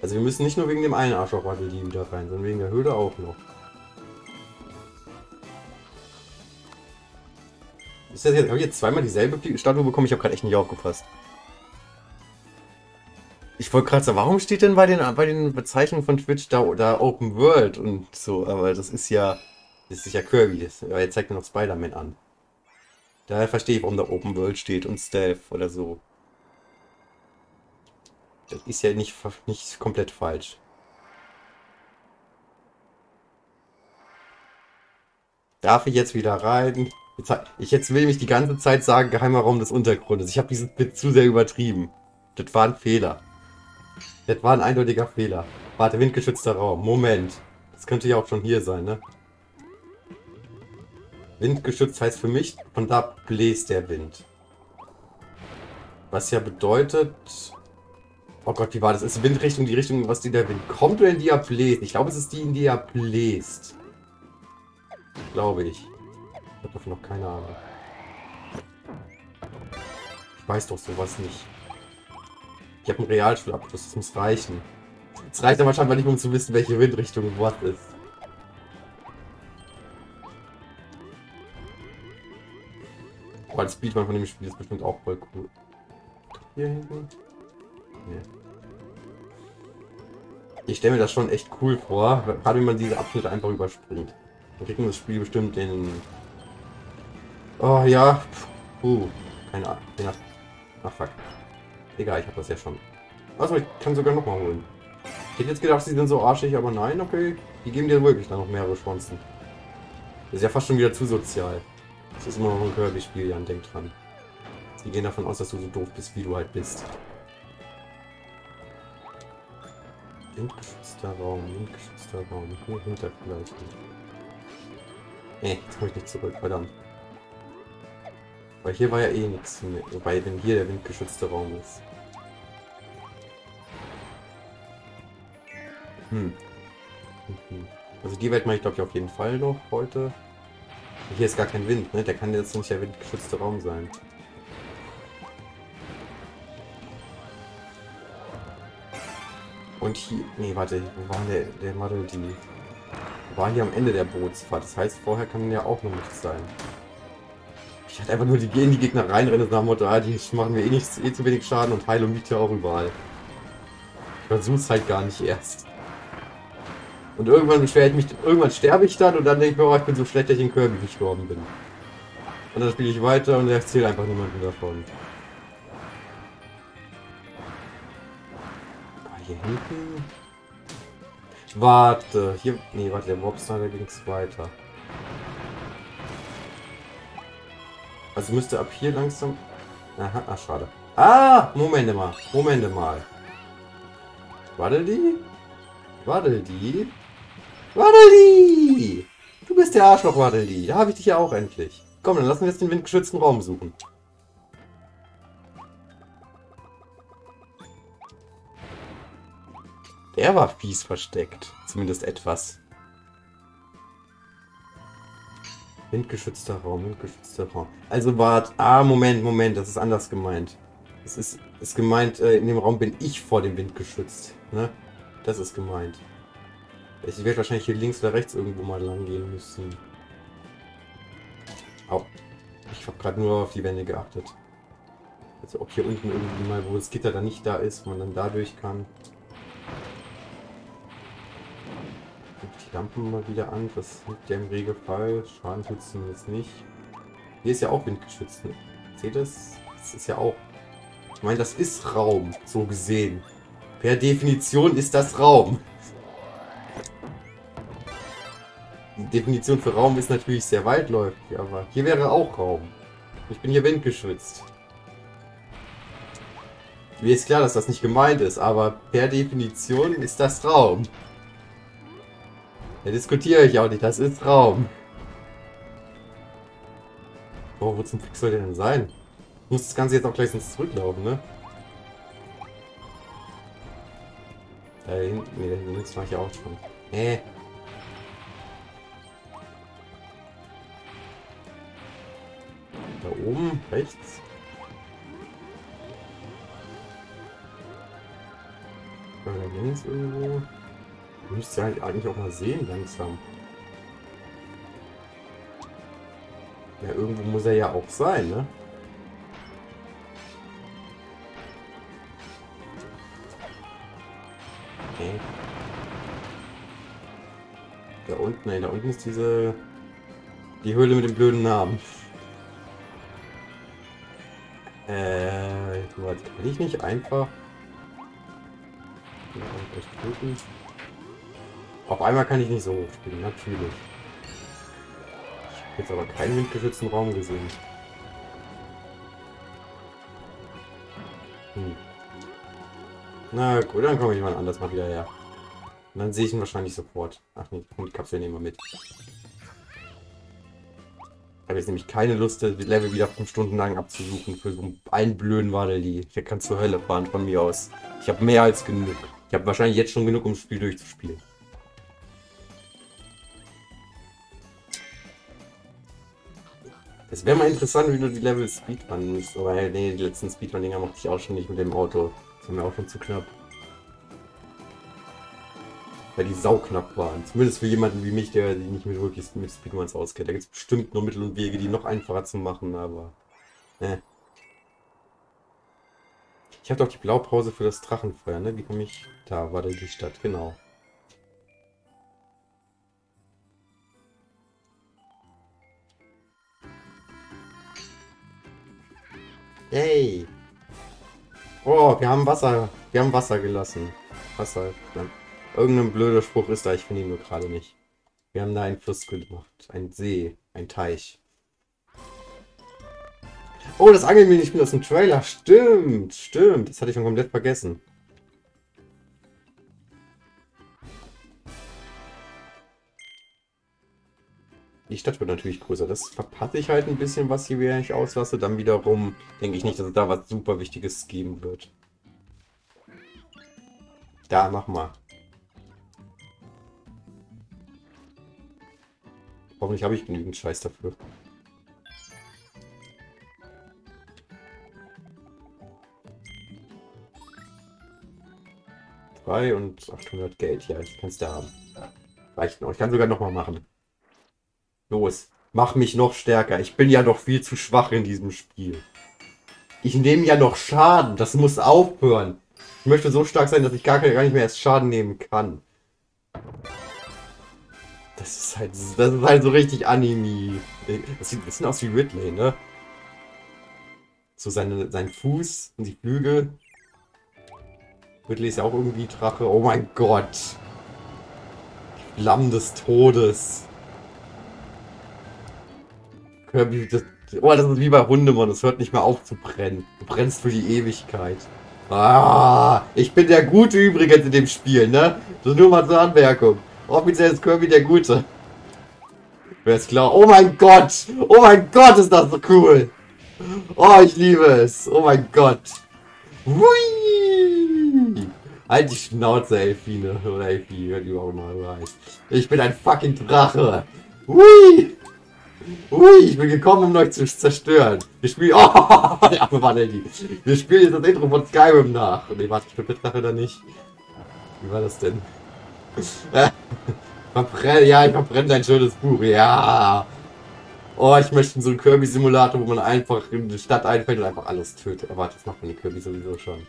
Also wir müssen nicht nur wegen dem einen Arschloch die wieder rein, sondern wegen der Höhle auch noch. Ist das jetzt, habe ich jetzt zweimal dieselbe Statue bekommen? Ich habe gerade echt nicht aufgepasst. Ich wollte gerade sagen, warum steht denn bei den, bei den Bezeichnungen von Twitch da, da Open World und so? Aber das ist ja, das ist ja Kirby. Das, aber jetzt zeigt mir noch Spider-Man an. Daher verstehe ich, warum da Open World steht und Stealth oder so. Das ist ja nicht, nicht komplett falsch. Darf ich jetzt wieder rein? Ich jetzt will mich die ganze Zeit sagen, geheimer Raum des Untergrundes. Ich habe dieses Bit zu sehr übertrieben. Das war ein Fehler. Das war ein eindeutiger Fehler. Warte, windgeschützter Raum. Moment. Das könnte ja auch schon hier sein, ne? Windgeschützt heißt für mich, von da bläst der Wind. Was ja bedeutet... Oh Gott, wie war das? Ist Windrichtung die Richtung, was die der Wind kommt oder in die er bläst? Ich glaube, es ist die, in die er bläst. Glaube ich. Ich habe davon noch keine Ahnung. Ich weiß doch sowas nicht. Ich habe einen Realschulabschluss, das muss reichen. Es reicht aber scheinbar nicht, um zu wissen, welche Windrichtung was ist. Oh, das Speedrun von dem Spiel ist bestimmt auch voll cool. Hier hinten? Nee. Ich stelle mir das schon echt cool vor, gerade wenn man diese Abschnitte einfach überspringt. Dann kriegen wir das Spiel bestimmt in... Oh ja. Puh. Keine Ahnung. Ach fuck. Egal, ich habe das ja schon. Also ich kann sogar noch mal holen. Ich hätte jetzt gedacht, sie sind so arschig, aber nein, okay. Die geben dir wirklich dann noch mehrere Chancen. Ist ja fast schon wieder zu sozial. Das ist immer noch ein Kirby-Spiel, Jan, denk dran. Die gehen davon aus, dass du so doof bist, wie du halt bist. Windgeschützter Raum, windgeschützter Raum. Hier hinter vielleicht. Nee, jetzt komme ich nicht zurück, verdammt. Weil hier war ja eh nichts mehr. Wobei, wenn hier der windgeschützte Raum ist. Hm. Mhm. Also die Welt mache ich glaube ich auf jeden Fall noch heute. Hier ist gar kein Wind, ne? Der kann jetzt nicht der windgeschützte Raum sein. Und hier... Nee, warte, wo war der, der Model die? War hier am Ende der Bootsfahrt. Das heißt, vorher kann ja auch noch nichts sein. Ich hatte einfach nur die, in die Gegner reinrennen nach dem Motto, ah, die machen mir eh, nicht, eh zu wenig Schaden und Heilung liegt ja auch überall. Ich versuch's halt gar nicht erst. Und irgendwann beschwere ich mich, irgendwann sterbe ich dann und dann denke ich mir, oh, ich bin so schlecht, dass ich in Kirby gestorben bin. Und dann spiele ich weiter und erzähle einfach niemanden davon. Ah, hier hinten. Warte, hier. Nee, warte, der Mobster, da ging es weiter. Also müsste ab hier langsam. Aha, ach, schade. Ah, Moment mal. Moment mal. Warte die? Warte die? Waddeli! Du bist der Arschloch, Waddeli. Da habe ich dich ja auch endlich. Komm, dann lassen wir jetzt den windgeschützten Raum suchen. Der war fies versteckt. Zumindest etwas. Windgeschützter Raum, windgeschützter Raum. Also wart. Ah, Moment, Moment, das ist anders gemeint. Es ist, ist gemeint, äh, in dem Raum bin ich vor dem Wind geschützt. Ne? Das ist gemeint. Ich werde wahrscheinlich hier links oder rechts irgendwo mal lang gehen müssen. Au. Ich habe gerade nur auf die Wände geachtet. Also ob hier unten irgendwie mal, wo das Gitter dann nicht da ist, man dann dadurch kann. Die Lampen mal wieder an. Das liegt ja im Regelfall. Schaden es jetzt nicht. Hier ist ja auch windgeschützt. Ne? Seht ihr das? Das ist ja auch... Ich meine, das ist Raum, so gesehen. Per Definition ist das Raum. Definition für Raum ist natürlich sehr weitläufig, aber hier wäre auch Raum. Ich bin hier windgeschützt. Mir ist klar, dass das nicht gemeint ist, aber per Definition ist das Raum. Da diskutiere ich auch nicht, das ist Raum. Oh, wo zum Fix soll der denn sein? Muss das Ganze jetzt auch gleich ins Zurücklaufen, ne? Da hinten, ne, da hinten war ich ja auch schon. Äh. Oben, rechts. Oder links irgendwo. Müsste halt eigentlich auch mal sehen langsam. Ja, irgendwo muss er ja auch sein, ne? Da unten, nein, da unten ist diese... Die Höhle mit dem blöden Namen. Äh, kann ich nicht einfach... Auf einmal kann ich nicht so hochspringen, natürlich. Ich habe jetzt aber keinen windgeschützten Raum gesehen. Hm. Na gut, dann komme ich mal anders mal wieder her. Und dann sehe ich ihn wahrscheinlich sofort. Ach nee, die Kapsel nehmen wir mit habe jetzt nämlich keine Lust, das Level wieder fünf Stunden lang abzusuchen für so einen blöden Wadeli. Ich kann zur Hölle fahren von mir aus. Ich habe mehr als genug. Ich habe wahrscheinlich jetzt schon genug, um das Spiel durchzuspielen. Es wäre mal interessant, wie du die Level Speedrunnst. Aber nee, die letzten Speedrun-Dinger machte ich auch schon nicht mit dem Auto. Das war mir auch schon zu knapp weil die sauknapp waren. Zumindest für jemanden wie mich, der sich nicht mit wirklich mit Speedruns auskennt. Da gibt es bestimmt noch Mittel und Wege, die noch einfacher zu machen, aber... Ne. Ich habe doch die Blaupause für das Drachenfeuer, ne? Wie komme ich... Da war die Stadt, genau. Hey! Oh, wir haben Wasser. Wir haben Wasser gelassen. Wasser. Dann. Irgendein blöder Spruch ist da, ich finde ihn nur gerade nicht. Wir haben da einen Fluss gemacht. Ein See. Ein Teich. Oh, das Angeln will ich mir aus dem Trailer. Stimmt, stimmt. Das hatte ich schon komplett vergessen. Die Stadt wird natürlich größer. Das verpasse ich halt ein bisschen, was hier wieder nicht auslasse. Dann wiederum denke ich nicht, dass es da was super Wichtiges geben wird. Da, mach mal. Hoffentlich habe ich genügend Scheiß dafür. Zwei und 800 Geld. Ja, ich kann es da haben. Reicht noch. Ich kann sogar noch mal machen. Los, mach mich noch stärker. Ich bin ja noch viel zu schwach in diesem Spiel. Ich nehme ja noch Schaden. Das muss aufhören. Ich möchte so stark sein, dass ich gar, gar nicht mehr erst Schaden nehmen kann. Das ist halt, das ist halt so richtig Anime. Das sieht ein bisschen aus wie Ridley, ne? So seine, sein Fuß und die Flügel. Ridley ist ja auch irgendwie Drache. Oh mein Gott. Flammen des Todes. Kirby, das, oh, das ist wie bei Hundemann, das hört nicht mehr auf zu brennen. Du brennst für die Ewigkeit. Ah, ich bin der Gute übrigens in dem Spiel, ne? Das ist nur mal zur Anmerkung. Offiziell ist Kirby der Gute. Wer ist klar? Oh mein Gott! Oh mein Gott, ist das so cool! Oh, ich liebe es! Oh mein Gott! Hui! Halt die Schnauze, Elfine. Oder Elfi, wie auch immer du heißt. Ich bin ein fucking Drache! Hui! Ui, ich bin gekommen, um euch zu zerstören. Wir spielen. Oh, der arme. Wir spielen jetzt das Intro von Skyrim nach. Ne, warte, ich bin Drache oder nicht? Wie war das denn? Verbrenn, ja, ich verbrenne dein schönes Buch. Ja. Oh, ich möchte so einen Kirby-Simulator, wo man einfach in die Stadt einfällt und einfach alles tötet. Aber das macht man in Kirby sowieso schon.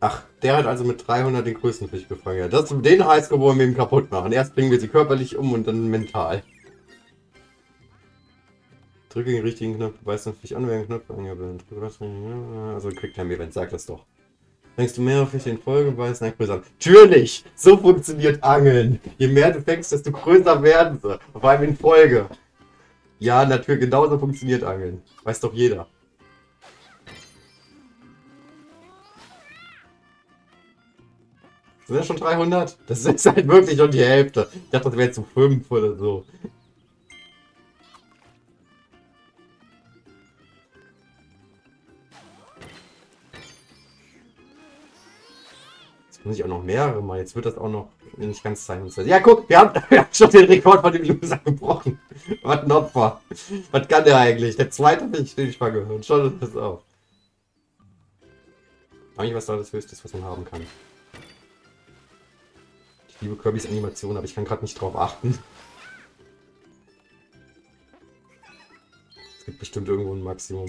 Ach, der hat also mit 300 den größten Fisch gefangen. Ja, das, den Highscore wollen wir ihm kaputt machen. Erst bringen wir sie körperlich um und dann mental. Drücke den richtigen Knopf, weiß natürlich an, wer den Knopf angewendet. Also Quicktime-Event, sag das doch. Fängst du mehrere Fische in Folge bei Snack an? Natürlich! So funktioniert Angeln! Je mehr du fängst, desto größer werden sie. Vor allem in Folge. Ja, natürlich, genauso funktioniert Angeln. Weiß doch jeder. Sind das schon 300? Das ist halt wirklich schon die Hälfte. Ich dachte, das wäre zu 5 oder so. Jetzt muss ich auch noch mehrere mal. Jetzt wird das auch noch nicht ganz sein. Ja, guck, wir haben, wir haben schon den Rekord von dem Loser gebrochen. Was ein Opfer. Was kann der eigentlich? Der zweite habe ich nicht mal gehört. Schau das auf. Eigentlich was da das Höchste was man haben kann liebe Kirbys Animation, aber ich kann gerade nicht drauf achten. Es gibt bestimmt irgendwo ein Maximum.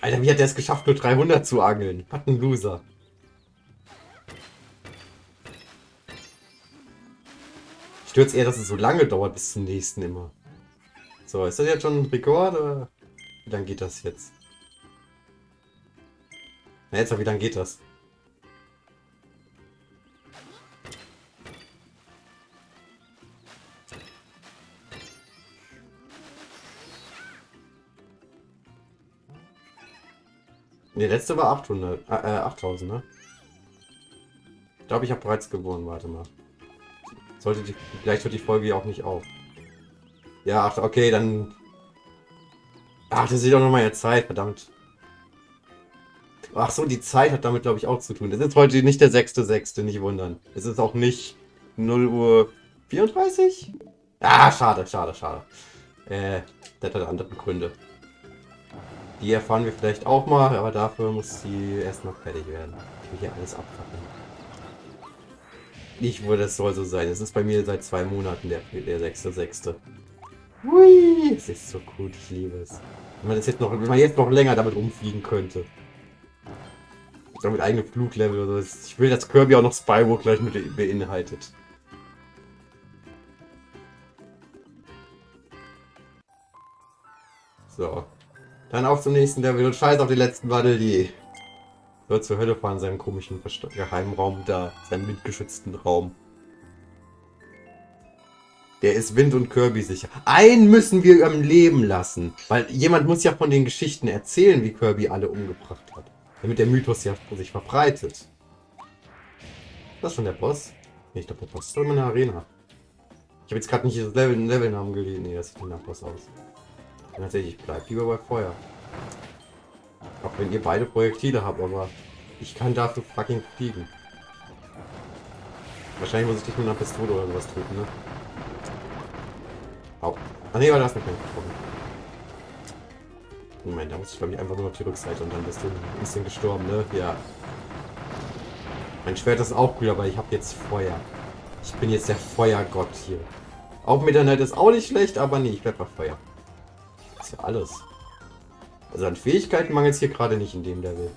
Alter, wie hat der es geschafft, nur 300 zu angeln? Was ein Loser. Stört eher, dass es so lange dauert bis zum nächsten immer. So, ist das jetzt schon ein Rekord oder wie lange geht das jetzt? Na, jetzt, wie lange geht das? Ne, letzte war 800, äh, 8000, ne? Ich glaube, ich habe bereits gewonnen. Warte mal. Sollte die, vielleicht hört die Folge ja auch nicht auf. Ja, ach, okay, dann... Ach, das ist doch nochmal jetzt Zeit, verdammt. Ach so, die Zeit hat damit, glaube ich, auch zu tun. Es ist heute nicht der 6.6., nicht wundern. Es ist auch nicht 0 Uhr 34? Ah, schade, schade, schade. Äh, das hat andere Gründe. Die erfahren wir vielleicht auch mal, aber dafür muss sie erst noch fertig werden. Ich will hier alles abpacken. Nicht, wo das soll so sein. Es ist bei mir seit zwei Monaten der, der 6.6. Hui, es ist so gut, ich liebe es. Wenn man, das jetzt noch, wenn man jetzt noch länger damit rumfliegen könnte. So mit eigenem Fluglevel oder so. Ich will, dass Kirby auch noch Spyro gleich mit beinhaltet. Dann auf zum nächsten Level und scheiß auf die letzten Waddel, die. Wird zur Hölle fahren, seinem komischen Geheimraum da, seinem windgeschützten Raum. Der ist Wind und Kirby sicher. Einen müssen wir am Leben lassen. Weil jemand muss ja von den Geschichten erzählen, wie Kirby alle umgebracht hat. Damit der Mythos ja sich verbreitet. Das ist schon der Boss? Nee, ich glaube, der Boss ist doch in meiner Arena. Ich habe jetzt gerade nicht das Level, Levelnamen gelesen. Nee, das sieht nach Boss aus. Tatsächlich, ich bleib lieber bei Feuer. Auch wenn ihr beide Projektile habt, aber ich kann dafür fucking fliegen. Wahrscheinlich muss ich dich mit einer Pistole oder sowas töten, ne? Au. Ah ne, war das mehr getroffen. Moment, da muss ich glaube ich einfach nur auf die Rückseite und dann bist du ein bisschen gestorben, ne? Ja. Mein Schwert ist auch gut, aber ich habe jetzt Feuer. Ich bin jetzt der Feuergott hier. Auch Mitternacht ist auch nicht schlecht, aber nee, ich bleib bei Feuer. Ja alles. Also an Fähigkeiten mangelt es hier gerade nicht in dem Level.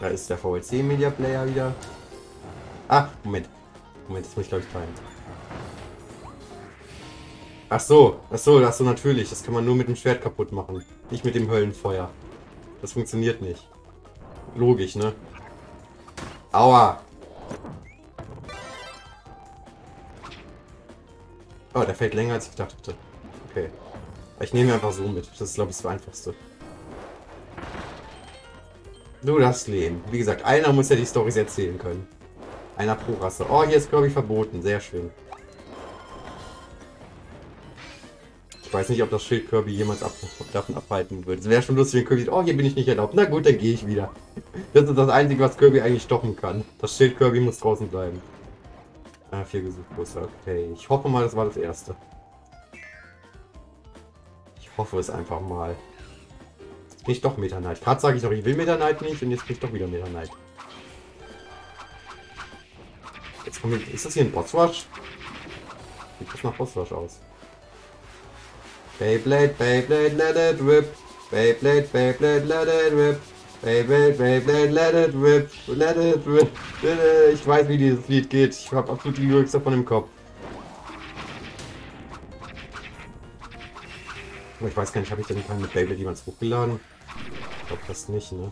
Da ist der VLC Media Player wieder. Ah, Moment. Moment, das muss ich glaube ich teilen. Ach so, ach so, ach so, natürlich. Das kann man nur mit dem Schwert kaputt machen. Nicht mit dem Höllenfeuer. Das funktioniert nicht. Logisch, ne? Aua! Oh, der fällt länger als ich gedacht hätte. Okay. Ich nehme einfach so mit. Das ist, glaube ich, das Einfachste. Du das Leben. Wie gesagt, einer muss ja die Storys erzählen können. Einer pro Rasse. Oh, hier ist, glaube ich, verboten. Sehr schön. Ich weiß nicht, ob das Schild Kirby jemals ab davon abhalten würde. Es wäre schon lustig, wenn Kirby oh, hier bin ich nicht erlaubt. Na gut, dann gehe ich wieder. Das ist das Einzige, was Kirby eigentlich stoppen kann. Das Schild Kirby muss draußen bleiben. Ah, vier Gesuchbusse. Okay, ich hoffe mal, das war das erste. Hoffe es einfach mal. Jetzt bin ich doch Meta Knight. Gerade sage ich doch, ich will Meta Knight nicht und jetzt bin ich doch wieder Meta Knight. Jetzt kommt, ist das hier ein Bossrush? Sieht das nach Bossrush aus? Beyblade, Beyblade, let it rip. Beyblade, Beyblade, let it rip. Beyblade, Beyblade, let it rip. Let it rip. Ich weiß, wie dieses Lied geht. Ich habe absolut die Lyrics davon im Kopf. Aber ich weiß gar nicht, habe ich denn keinen mit Beyblade jemals hochgeladen? Ich glaube das nicht, ne?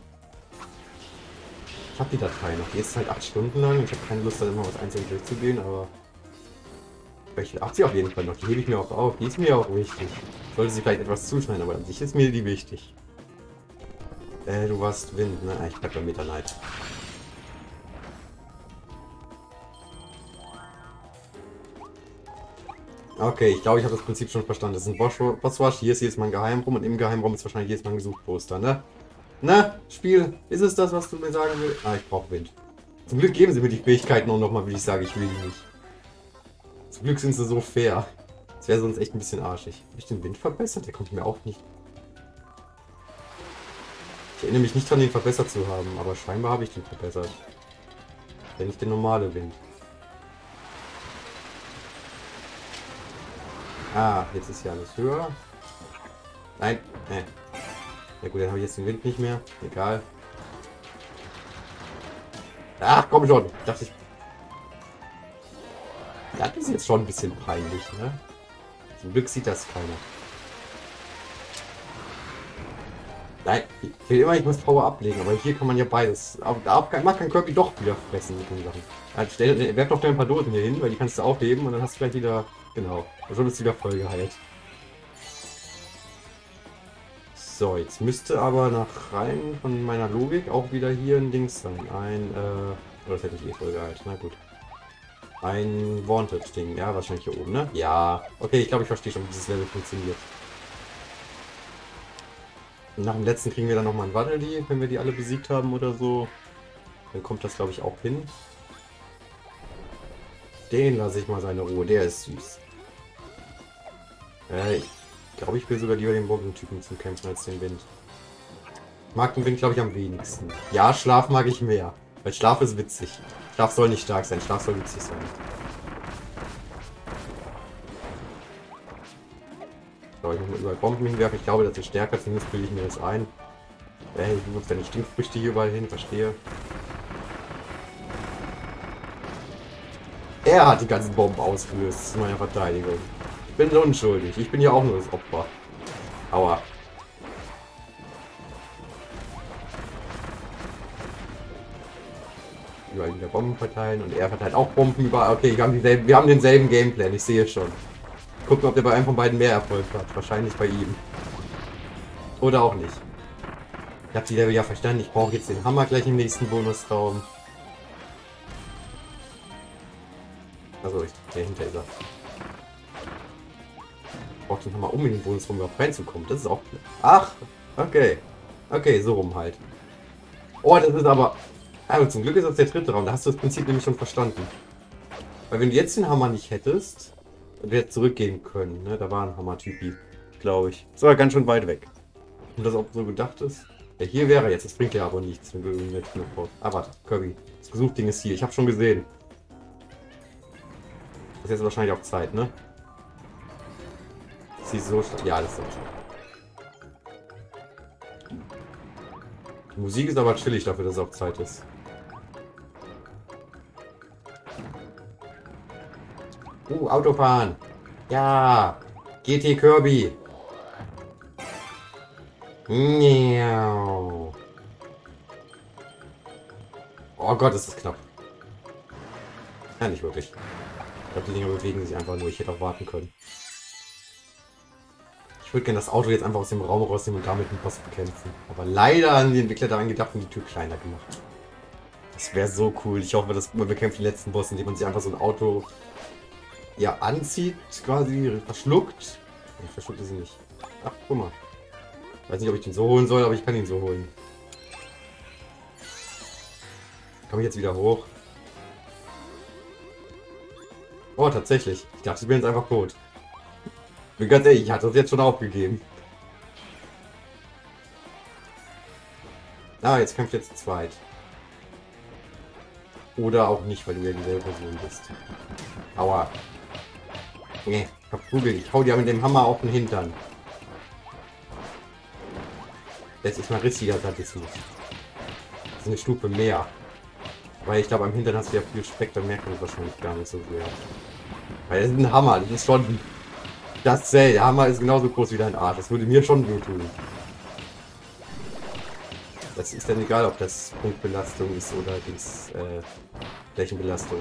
Ich habe die Datei noch. Die ist halt 8 Stunden lang. Ich habe keine Lust, da immer was einzeln durchzugehen, aber... Ich habe sie auf jeden Fall noch. Die hebe ich mir auch auf. Die ist mir auch wichtig. Sollte sie vielleicht etwas zuschneiden, aber an sich ist mir die wichtig. Äh, du warst Wind, ne? Ah, ich bleib bei Meta Knight. Okay, ich glaube, ich habe das Prinzip schon verstanden. Das ist ein Bosswash. Hier ist jetzt mein Geheimraum und im Geheimraum ist wahrscheinlich jetzt mein Gesuchposter, ne? Na, Spiel, ist es das, was du mir sagen willst? Ah, ich brauche Wind. Zum Glück geben sie mir die Fähigkeiten auch nochmal, wie ich sage, ich will die nicht. Zum Glück sind sie so fair. Das wäre sonst echt ein bisschen arschig. Habe ich den Wind verbessert? Der kommt mir auch nicht. Ich erinnere mich nicht daran, den verbessert zu haben, aber scheinbar habe ich den verbessert. Wenn nicht der normale Wind. Ah, jetzt ist hier alles höher. Nein, nee. Ja gut, dann habe ich jetzt den Wind nicht mehr. Egal. Ach, komm schon. Ich dachte ich... Das ist jetzt schon ein bisschen peinlich, ne? Zum Glück sieht das keiner. Nein, ich will immer, ich muss Power ablegen, aber hier kann man ja beides. Da mag kann Kirby doch wieder fressen mit den Sachen. Also stell, werf doch ein paar Dosen hier hin, weil die kannst du aufheben und dann hast du gleich wieder. Genau. Und schon ist wieder voll geheilt. So, jetzt müsste aber nach rein von meiner Logik auch wieder hier ein Dings sein. Ein, äh. Oh, das hätte ich eh voll geheilt. Na gut. Ein Wanted-Ding. Ja, wahrscheinlich hier oben, ne? Ja. Okay, ich glaube, ich verstehe schon, wie dieses Level funktioniert. Nach dem letzten kriegen wir dann nochmal ein Waddeli, wenn wir die alle besiegt haben oder so. Dann kommt das, glaube ich, auch hin. Den lasse ich mal seine Ruhe. Der ist süß. Äh, ich glaube, ich will sogar lieber den Bombentypen zum Kämpfen als den Wind. Ich mag den Wind, glaube ich, am wenigsten. Ja, Schlaf mag ich mehr. Weil Schlaf ist witzig. Schlaf soll nicht stark sein, Schlaf soll witzig sein. So, ich muss mal überall Bomben hinwerfen. Ich glaube, das ist stärker, zumindest bilde ich mir das ein. Ey, du musst deine Stinkfrüchte hier überall hin, verstehe. Er hat die ganzen Bomben ausgelöst zu meiner Verteidigung. Bin unschuldig. Ich bin ja auch nur das Opfer. Aua. Überall wieder Bomben verteilen und er verteilt auch Bomben überall. Okay, wir haben, dieselben, wir haben denselben Gameplan, ich sehe schon. Gucken, ob der bei einem von beiden mehr Erfolg hat. Wahrscheinlich bei ihm. Oder auch nicht. Ich habe die Level ja verstanden. Ich brauche jetzt den Hammer gleich im nächsten Bonusraum. Also, ich, der hinter ist er. Ich brauche den Hammer, um in den Bonusraum überhaupt reinzukommen. Das ist auch... Ach, okay. Okay, so rum halt. Oh, das ist aber... Aber zum Glück ist das der dritte Raum. Da hast du das Prinzip nämlich schon verstanden. Weil wenn du jetzt den Hammer nicht hättest, wir zurückgehen können. Ne? Da war ein Hammer-Typi, glaube ich. Das war ganz schön weit weg. Und das auch so gedacht ist. Ja, hier wäre jetzt. Das bringt ja aber nichts, wenn du irgendeine Knopf brauchst. Ah, warte. Kirby. Das Gesuchding ist hier. Ich habe schon gesehen. Das ist jetzt wahrscheinlich auch Zeit, ne? Sie so... Ja, das ist schon. Die Musik ist aber chillig dafür, dass es auch Zeit ist. Uh, Autofahren. Ja. GT Kirby. Miau. Oh Gott, ist das knapp. Ja, nicht wirklich. Ich glaube, die Dinger bewegen sich einfach nur. Ich hätte auch warten können. Ich würde gerne das Auto jetzt einfach aus dem Raum rausnehmen und damit den Boss bekämpfen. Aber leider haben die Entwickler daran gedacht und die Tür kleiner gemacht. Das wäre so cool. Ich hoffe, dass man bekämpft den letzten Boss, indem man sich einfach so ein Auto ja, anzieht, quasi verschluckt. Ich verschluckte sie nicht. Ach, guck mal. Weiß nicht, ob ich den so holen soll, aber ich kann ihn so holen. Komme ich jetzt wieder hoch? Oh, tatsächlich. Ich dachte, ich bin jetzt einfach tot. Bin ganz ehrlich, ich hatte das jetzt schon aufgegeben. Ah, jetzt kämpft jetzt zweit. Oder auch nicht, weil du ja dieselbe Person bist. Aua. Nee, verprügel. Ich hau dir mit dem Hammer auf den Hintern. Das ist mal richtiger Sadismus. Das ist eine Stufe mehr. Weil ich glaube, am Hintern hast du ja viel Speck, dann merkt man wahrscheinlich gar nicht so sehr. Weil das ist ein Hammer, das ist schon... Das zählt. Der Hammer ist genauso groß wie dein Arsch. Das würde mir schon wehtun. Das ist dann egal, ob das Punktbelastung ist oder das, äh, Flächenbelastung.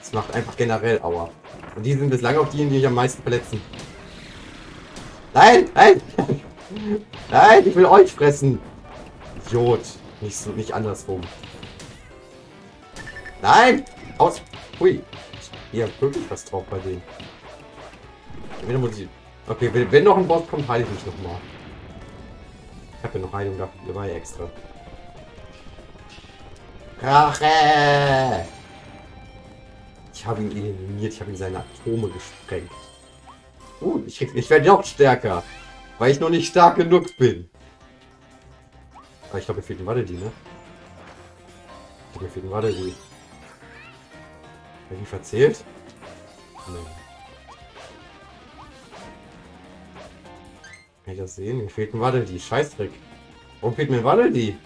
Es macht einfach generell Aua. Und die sind bislang auch die, die mich am meisten verletzen. Nein! Nein! Nein, ich will euch fressen! Idiot. Nicht so, nicht andersrum. Nein! Aus! Hui! Habt wirklich was drauf bei denen. Okay, wenn, wenn noch ein Boss kommt, heile ich mich nochmal. Ich habe ja noch Heilung dabei extra. Rache! Ich habe ihn eliminiert, ich habe ihn seine Atome gesprengt. Uh, ich, ich werde noch stärker. Weil ich noch nicht stark genug bin. Aber ich glaube, mir fehlt ein Waddedi, ne? Mir fehlt ein Waddedi. Habe ich ihn verzählt? Nein. Kann ich das sehen? Mir fehlt ein Waddedi. Scheißdreck. Warum fehlt mir ein Waddedi?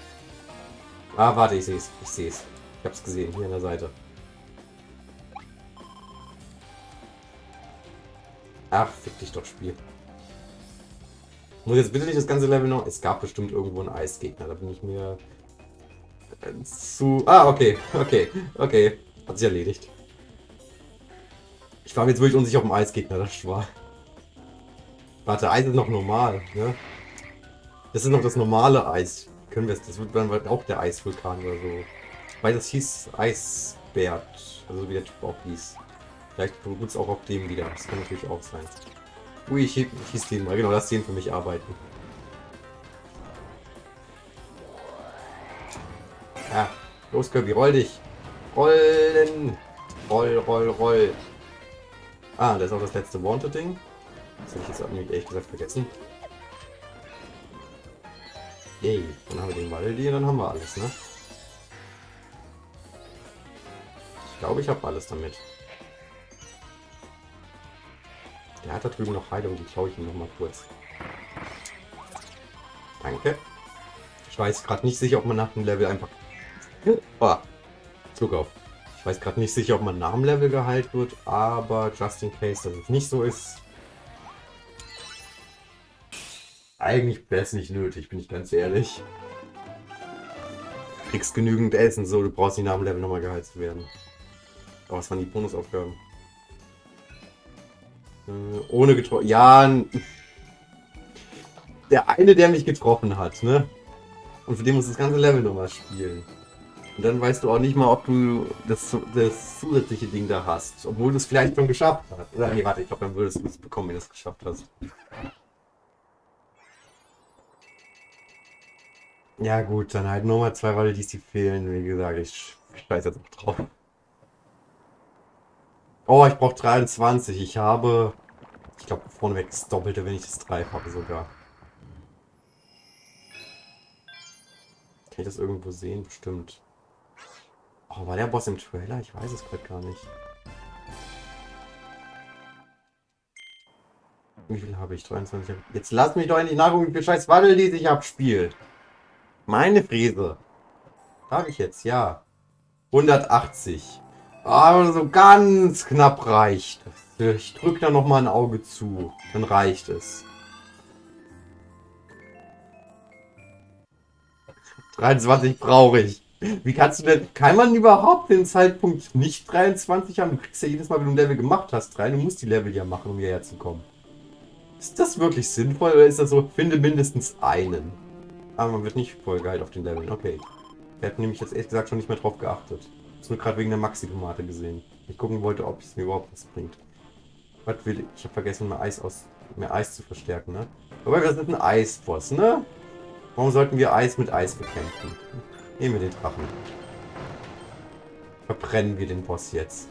Ah, warte, ich sehe es. Ich sehe es. Ich habe es gesehen, hier an der Seite. Ach, fick dich doch, Spiel. Muss jetzt bitte nicht das ganze Level noch... Es gab bestimmt irgendwo einen Eisgegner, da bin ich mir... Äh, zu... Ah, okay, okay, okay. Hat sich erledigt. Ich war mir jetzt wirklich unsicher, ob ein Eisgegner das war. Warte, Eis ist noch normal, ne? Das ist noch das normale Eis. Können wir es... Das wird dann auch der Eisvulkan oder so. Weil das hieß Eisbert. Also wie der Typ auch hieß. Vielleicht beruht es auch auf dem wieder. Das kann natürlich auch sein. Ui, ich, hieß den mal. Genau, lass den für mich arbeiten. Ja, los Kirby, roll dich. Rollen. Roll, roll, roll. Ah, das ist auch das letzte Wanted-Ding. Das habe ich jetzt ehrlich gesagt vergessen. Yay, dann haben wir den Waldi dann haben wir alles, ne? Ich glaube, ich habe alles damit. Der hat da drüben noch Heilung, die klaue ich ihm noch mal kurz. Danke. Ich weiß gerade nicht sicher, ob man nach dem Level einfach... Oh, Zug auf. Ich weiß gerade nicht sicher, ob man nach dem Level geheilt wird, aber just in case, dass es nicht so ist. Eigentlich wäre nicht nötig, bin ich ganz ehrlich. Du kriegst genügend Essen, so, du brauchst nicht nach dem Level nochmal geheizt werden. Aber was waren die Bonusaufgaben? Äh, ohne getroffen. Ja, der eine, der mich getroffen hat, ne? Und für den muss das ganze Level nochmal spielen. Und dann weißt du auch nicht mal, ob du das, das zusätzliche Ding da hast. Obwohl du es vielleicht schon geschafft hast. Oder nee, warte, ich glaube, dann würdest du es bekommen, wenn du es geschafft hast. Ja gut, dann halt nochmal zwei Walle, die fehlen. Wie gesagt, ich scheiße jetzt auch drauf. Oh, ich brauche 23. Ich habe, ich glaube, vorneweg das Doppelte, wenn ich das 3 habe sogar. Kann ich das irgendwo sehen? Bestimmt. Oh, war der Boss im Trailer? Ich weiß es gerade gar nicht. Wie viel habe ich? 23. Jetzt lass mich doch endlich nachgucken, wie viel scheiß Waddel die sich abspielt. Meine Fräse. Darf ich jetzt? Ja. 180. Aber so ganz knapp reicht. Ich drücke da noch mal ein Auge zu. Dann reicht es. 23 brauche ich. Wie kannst du denn, kann man überhaupt den Zeitpunkt nicht 23 haben? Du kriegst ja jedes Mal, wenn du ein Level gemacht hast, rein. Du musst die Level ja machen, um hierher zu kommen. Ist das wirklich sinnvoll oder ist das so, finde mindestens einen? Aber man wird nicht voll geil auf den Leveln. Okay. Wir hätten nämlich jetzt ehrlich gesagt schon nicht mehr drauf geachtet. Das nur gerade wegen der Maxi-Tomate gesehen. Ich gucken wollte, ob es mir überhaupt was bringt. Was will ich? Ich habe vergessen, mehr Eis aus mehr Eis zu verstärken, ne? Aber wir sind ein Eisboss, ne? Warum sollten wir Eis mit Eis bekämpfen? Nehmen wir den Drachen. Verbrennen wir den Boss jetzt.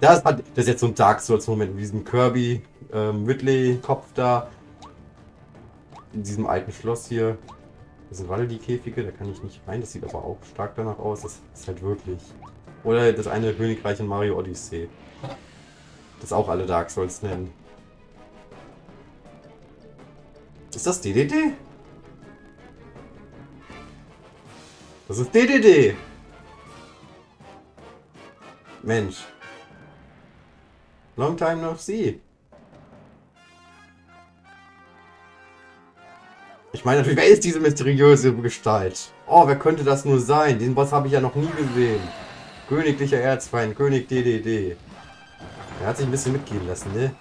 Das, hat, das ist jetzt so ein Dark Souls Moment mit diesem Kirby ähm, Ridley Kopf da. In diesem alten Schloss hier. Das sind alle die Käfige, da kann ich nicht rein. Das sieht aber auch stark danach aus. Das ist halt wirklich. Oder das eine Königreich in Mario Odyssey. Das auch alle Dark Souls nennen. Ist das DDD? Das ist DDD. Mensch. Long time no see. Ich meine wer ist diese mysteriöse Gestalt? Oh, wer könnte das nur sein? Den Boss habe ich ja noch nie gesehen. Königlicher Erzfeind, König DDD. Er hat sich ein bisschen mitgehen lassen, ne?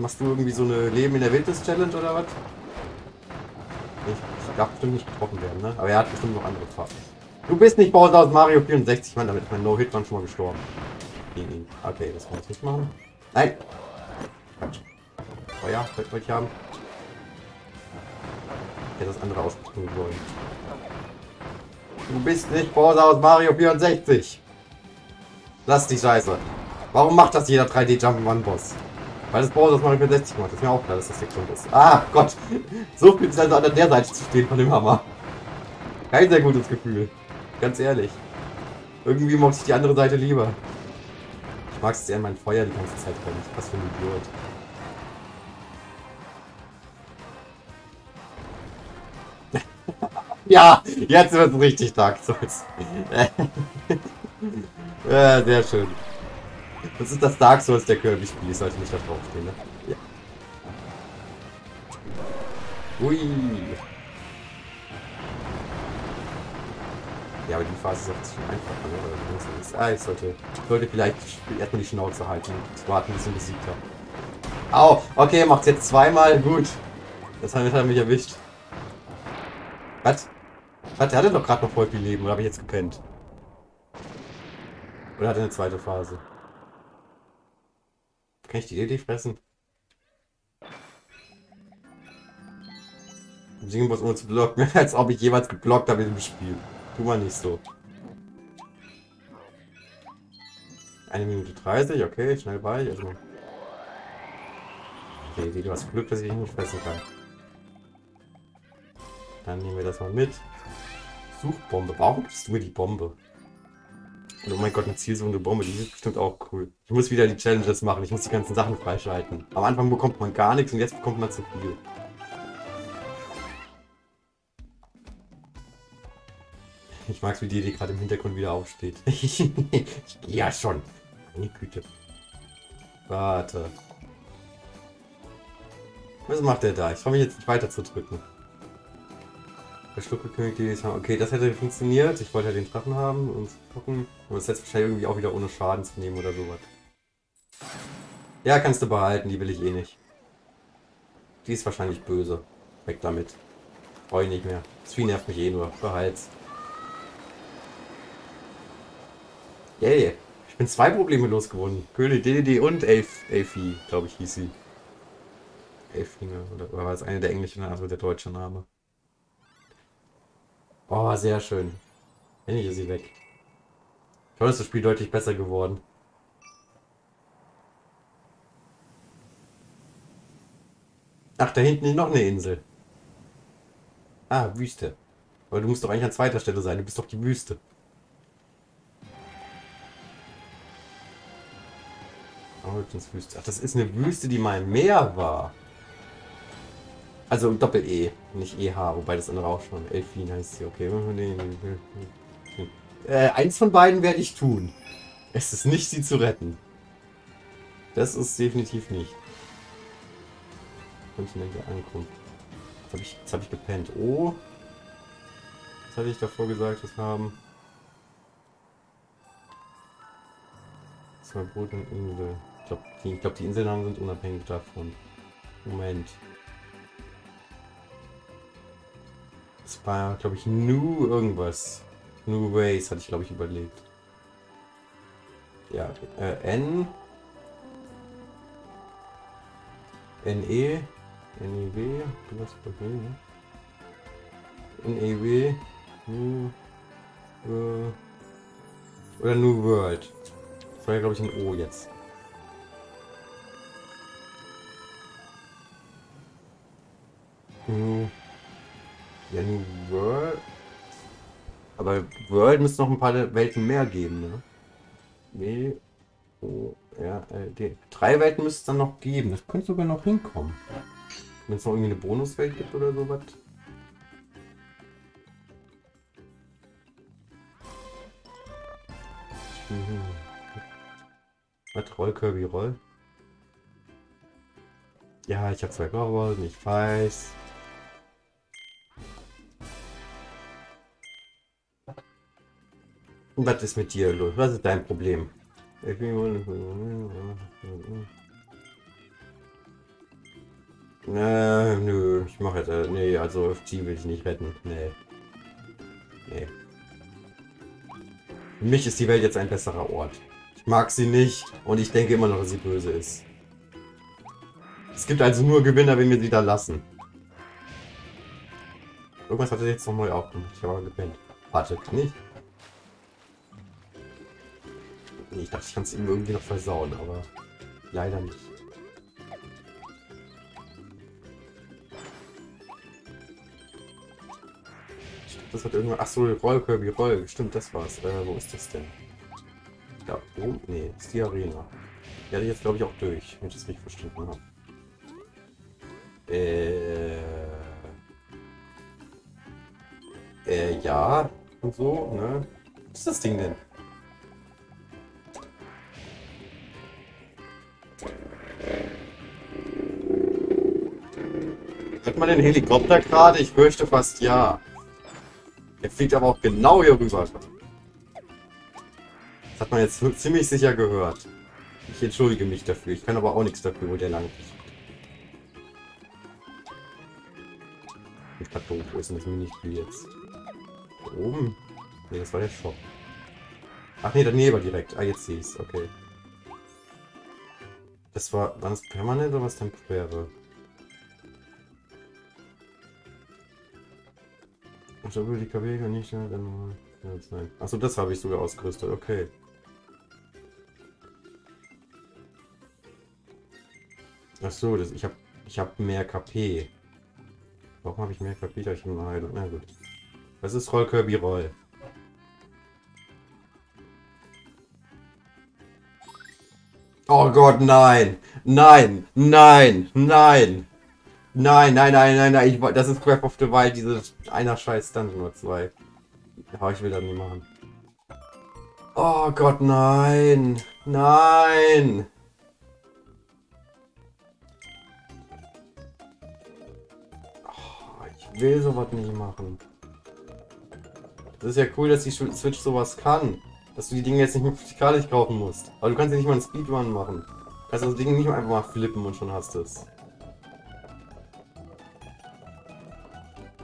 Machst du irgendwie so eine Leben in der Wildnis-Challenge oder was? Ich, darf bestimmt nicht getroffen werden, ne? Aber er hat bestimmt noch andere Farben. Du bist nicht Bowser aus Mario 64. Mann, damit ist mein No-Hit-Run schon mal gestorben. Okay, das wollen wir nicht machen. Nein! Quatsch. Oh ja, wollte ich haben. Hätte das andere ausprobieren sollen. Du bist nicht Bowser aus Mario 64. Lass die Scheiße. Warum macht das jeder 3D Jump'n'Run Boss? Weil das Bowser aus Mario 64 macht. Ist mir auch klar, dass das der Grund ist. Ah, Gott. So viel also an der Seite zu stehen von dem Hammer. Kein sehr gutes Gefühl. Ganz ehrlich. Irgendwie mochte ich die andere Seite lieber. Ich mag es eher mein Feuer die ganze Zeit. Was für ein Idiot. ja, jetzt wird es richtig Dark Souls. ja, sehr schön. Das ist das Dark Souls der Kirby-Spiel. Ich sollte nicht da draufstehen, ne? Ja. Ui. Ja, aber die Phase ist auch zu einfach. Ne? Ah, ich sollte, sollte vielleicht erstmal die Schnauze halten und warten, bis ich ihn besiegt habe. Au, okay, er macht jetzt zweimal. Gut. Das hat mich erwischt. Was? Was? Der hatte doch gerade noch voll viel Leben, oder habe ich jetzt gepennt? Oder hat er eine zweite Phase? Kann ich die Idee fressen? Singen muss ohne zu blocken, als ob ich jemals geblockt habe in dem Spiel. Tu mal nicht so. Eine Minute 30, okay, schnell bei. Also. Okay, du hast Glück, dass ich ihn nicht fressen kann. Dann nehmen wir das mal mit. Suchbombe. Warum bist du die Bombe? Und oh mein Gott, eine zielsuchende Bombe, die ist bestimmt auch cool. Ich muss wieder die Challenges machen, ich muss die ganzen Sachen freischalten. Am Anfang bekommt man gar nichts und jetzt bekommt man zu viel. Ich mag es, wie die, die gerade im Hintergrund wieder aufsteht. ja schon. Meine Güte. Warte. Was macht der da? Ich freue mich jetzt nicht weiter zu drücken. Verschlucke König die Okay, das hätte funktioniert. Ich wollte ja den Drachen haben und gucken. Aber das hätte wahrscheinlich irgendwie auch wieder ohne Schaden zu nehmen oder sowas. Ja, kannst du behalten, die will ich eh nicht. Die ist wahrscheinlich böse. Weg damit. Brauche ich nicht mehr. Svi nervt mich eh nur. Behalt's. Yay. Ich bin zwei Probleme losgeworden. König DDD und Elf, Elfi, glaube ich, hieß sie. Elflinge. Oder, oder war es eine der englischen, also der deutsche Name? Oh, sehr schön. Endlich ist sie weg. Toll ist das Spiel deutlich besser geworden. Ach, da hinten ist noch eine Insel. Ah, Wüste. Aber du musst doch eigentlich an zweiter Stelle sein. Du bist doch die Wüste. Ach, das ist eine Wüste, die mal Meer war. Also Doppel-E, nicht EH, wobei das andere auch schon. Elfin heißt sie, okay. Äh, eins von beiden werde ich tun. Es ist nicht, sie zu retten. Das ist definitiv nicht. Kontinente ankommt. Jetzt habe ich, hab ich gepennt. Oh. Was hatte ich davor gesagt, das haben? Zwei Brot Insel. Ich glaube, die, glaub, die Inselnamen sind unabhängig davon. Moment. Das war, glaube ich, New irgendwas. New Ways hatte ich, glaube ich, überlegt. Ja, äh, N. NE. NEW. Hast ne? NEW. New. Äh, oder New World. Das war ja, glaube ich, ein O jetzt. New. Ja, New World. Aber World müsste noch ein paar Welten mehr geben, ne? W, O, R, L, D. Drei Welten müsste es dann noch geben. Das könnte sogar noch hinkommen. Wenn es noch irgendwie eine Bonuswelt gibt oder sowas. Was? Roll, Kirby, Roll? Ja, ich habe zwei Rollen, ich weiß. Was ist mit dir los? Was ist dein Problem? Äh, nö, ich mache jetzt. Äh, nee, also FG will ich nicht retten. Nee. Nee. Für mich ist die Welt jetzt ein besserer Ort. Ich mag sie nicht und ich denke immer noch, dass sie böse ist. Es gibt also nur Gewinner, wenn wir sie da lassen. Irgendwas hat er jetzt noch neu aufgemacht. Ich habe aber gepennt. Warte, nicht? Nee, ich dachte, ich kann es ihm irgendwie noch versauen, aber leider nicht. Das hat irgendwann. Achso, Roll Kirby Roll. Stimmt, das war's. Äh, wo ist das denn? Da oben? Nee, ist die Arena. Hatte ich jetzt, glaube ich, auch durch, wenn ich das richtig verstanden habe. Äh. Äh, ja. Und so, ne? Was ist das Ding denn? Hört man den Helikopter gerade? Ich fürchte fast ja. Er fliegt aber auch genau hier rüber. Das hat man jetzt ziemlich sicher gehört. Ich entschuldige mich dafür. Ich kann aber auch nichts dafür, wo der lang ist. Ich doof. Wo ist denn das Minispiel jetzt? Da oben? Ne, das war der Shop. Ach nee, daneben direkt. Ah, jetzt sehe ich's. Okay. Das war, war das permanent oder was temporäre? Ich habe die KW kann nicht dann sein. Achso, das habe ich sogar ausgerüstet. Okay. Achso, das, ich habe ich hab mehr KP. Warum habe ich mehr KP? Da ich eine Heilung. Na gut. Was ist Roll Kirby Roll? Oh Gott, nein! Nein! Nein! Nein! Nein, nein, nein, nein, nein. Ich, das ist Breath of the Wild, diese einer scheiß Dungeon oder zwei. Ja, ich will das nicht machen. Oh Gott, nein. Nein. Oh, ich will sowas nicht machen. Das ist ja cool, dass die Switch sowas kann. Dass du die Dinge jetzt nicht mehr physikalisch kaufen musst. Aber du kannst ja nicht mal einen Speedrun machen. Du kannst das Ding nicht einfach mal flippen und schon hast es.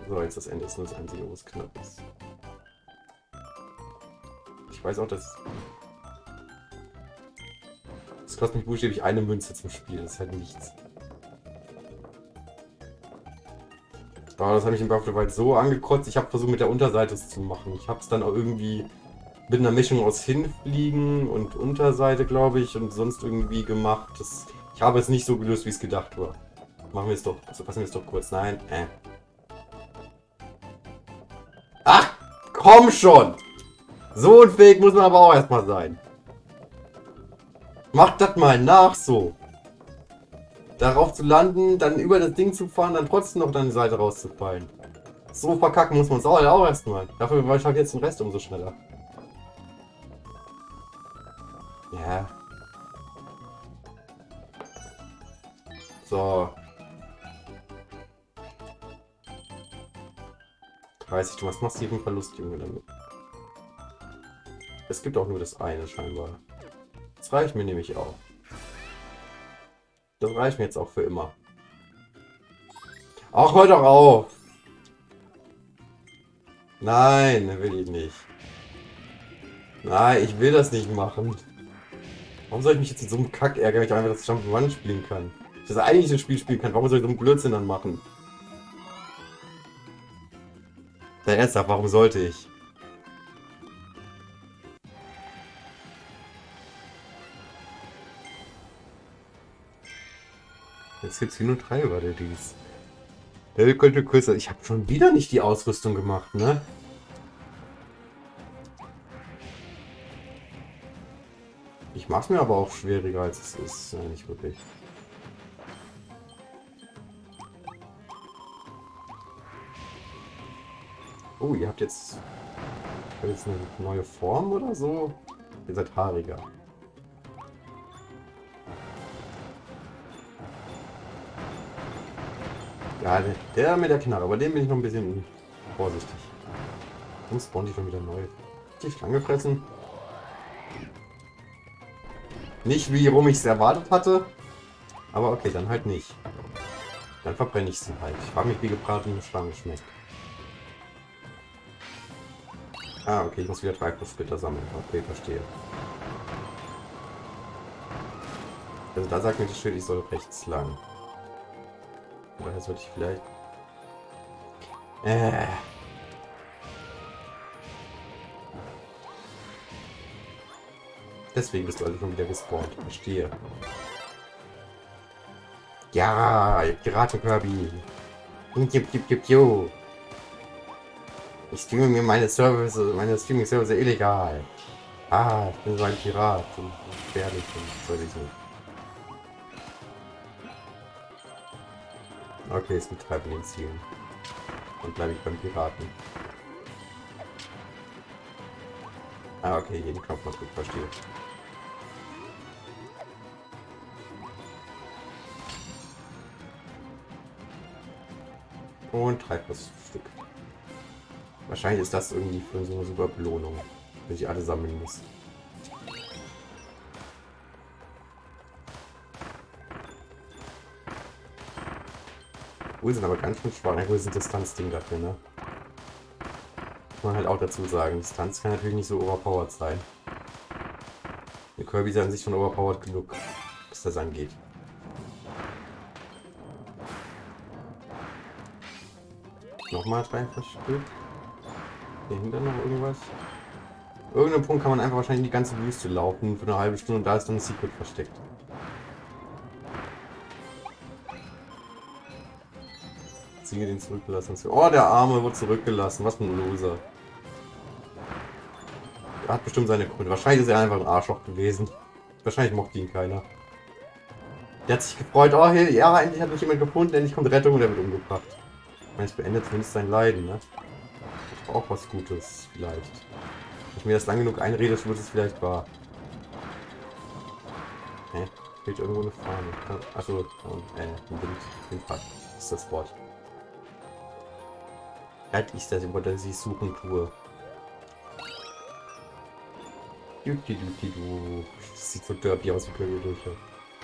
So, jetzt das Ende ist nur das einzige, wo es knapp ist. Ich weiß auch, dass... Es kostet mich buchstäblich eine Münze zum Spiel. Das ist halt nichts. Aber das hat mich im Buffalo so angekotzt. Ich habe versucht, mit der Unterseite es zu machen. Ich habe es dann auch irgendwie mit einer Mischung aus Hinfliegen und Unterseite, glaube ich, und sonst irgendwie gemacht. Das, ich habe es nicht so gelöst, wie es gedacht war. Machen wir es doch. Also passen wir es doch kurz. Nein. Äh. Komm schon! So unfähig muss man aber auch erstmal sein. Macht das mal nach so darauf zu landen, dann über das Ding zu fahren, dann trotzdem noch die Seite rauszufallen. So verkacken muss man es auch, auch erstmal. Dafür war ich halt jetzt den Rest umso schneller. Ja. So. 30, du machst massiven Verlust, Junge, damit. Es gibt auch nur das eine, scheinbar. Das reicht mir nämlich auch. Das reicht mir jetzt auch für immer. Ach, hör doch auf! Nein, will ich nicht. Nein, ich will das nicht machen. Warum soll ich mich jetzt in so einem Kack ärgern, wenn ich einfach das Jump'n'Run spielen kann? Ich das eigentlich ein Spiel spielen kann, warum soll ich so einen Blödsinn dann machen? Der ernsthaft, warum sollte ich? Jetzt gibt es hier nur drei Batteries. Der könnte kürzer. Ich habe schon wieder nicht die Ausrüstung gemacht, ne? Ich mache es mir aber auch schwieriger, als es ist. Ja, nicht wirklich. Oh, ihr habt jetzt, habt jetzt eine neue Form oder so? Ihr seid haariger. Ja, der mit der Knarre, aber dem bin ich noch ein bisschen vorsichtig. Warum spawnt die schon wieder neu? Die Schlange fressen. Nicht wie rum ich es erwartet hatte. Aber okay, dann halt nicht. Dann verbrenne ich sie halt. Ich frage mich, wie gebratene Schlange schmeckt. Ah, okay, ich muss wieder Treibstoffsplitter sammeln. Okay, verstehe. Also da sagt mir das Schild, ich soll rechts lang. Oder sollte ich vielleicht... Äh. Deswegen bist du also schon wieder gespawnt. Verstehe. Ja, Piraten-Kirby. Ich streame mir meine Service, meine Streaming-Service illegal. Ah, ich bin so ein Pirat und gefährlich und soll ich nicht. Okay, es gibt von den Zielen. Dann bleibe ich beim Piraten. Ah, okay, jeden Knopf mal gut verstehe. Und drei plus Stück. Wahrscheinlich ist das irgendwie für so eine super Belohnung, wenn ich alle sammeln muss. Cool sind aber ganz schön schwach. Ja, gut, ein Distanzding dafür, ne? Muss man halt auch dazu sagen. Distanz kann natürlich nicht so overpowered sein. Der Kirby ist an sich schon overpowered genug, was das angeht. Nochmal drei Stück. Hier hinter noch irgendwas. Irgendeinem Punkt kann man einfach wahrscheinlich die ganze Wüste laufen für eine halbe Stunde und da ist dann ein Secret versteckt. Ziege den zurückgelassen. Oh, der Arme wird zurückgelassen. Was ein Loser. Er hat bestimmt seine Gründe. Wahrscheinlich ist er einfach ein Arschloch gewesen. Wahrscheinlich mochte ihn keiner. Der hat sich gefreut. Oh, hey, ja, endlich hat mich jemand gefunden. Endlich kommt Rettung und er wird umgebracht. Ich meine, es beendet zumindest sein Leiden, ne? Ich auch was Gutes, vielleicht. Wenn ich mir das lang genug einrede, wird es vielleicht wahr. Hä? Fehlt irgendwo eine Fahne. Achso, äh, ein Wind. Windpad ist das Wort. Halt ist das, über das ich suchen tue. Du. Das sieht so derby aus wie Kirby durch.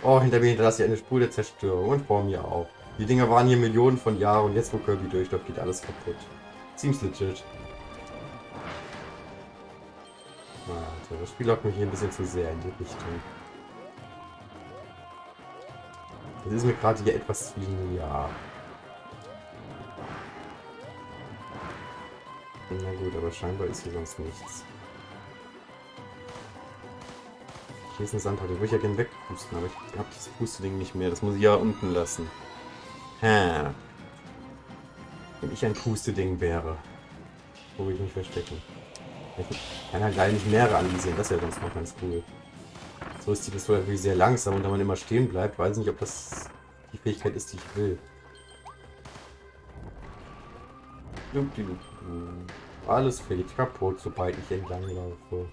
Oh, hinter mir hinterlasse ich eine Spur der Zerstörung und vor mir auch. Die Dinger waren hier Millionen von Jahren und jetzt, wo Kirby durchläuft, geht alles kaputt. Seems legit. Alter, das Spiel lockt mich hier ein bisschen zu sehr in die Richtung. Das ist mir gerade hier etwas zu linear. Na gut, aber scheinbar ist hier sonst nichts. Hier ist ein Sandhauer, den würde ich ja gerne wegpusten, aber ich habe das Puste-Ding nicht mehr. Das muss ich ja unten lassen. Hä. Ich ein Puste-Ding wäre, wo ich mich verstecken? Ich kann halt leider nicht mehrere anvisieren, das wäre sonst noch ganz cool. So ist die Pistole natürlich sehr langsam und wenn man immer stehen bleibt, weiß ich nicht, ob das die Fähigkeit ist, die ich will. Alles fällt kaputt, sobald ich entlang laufe.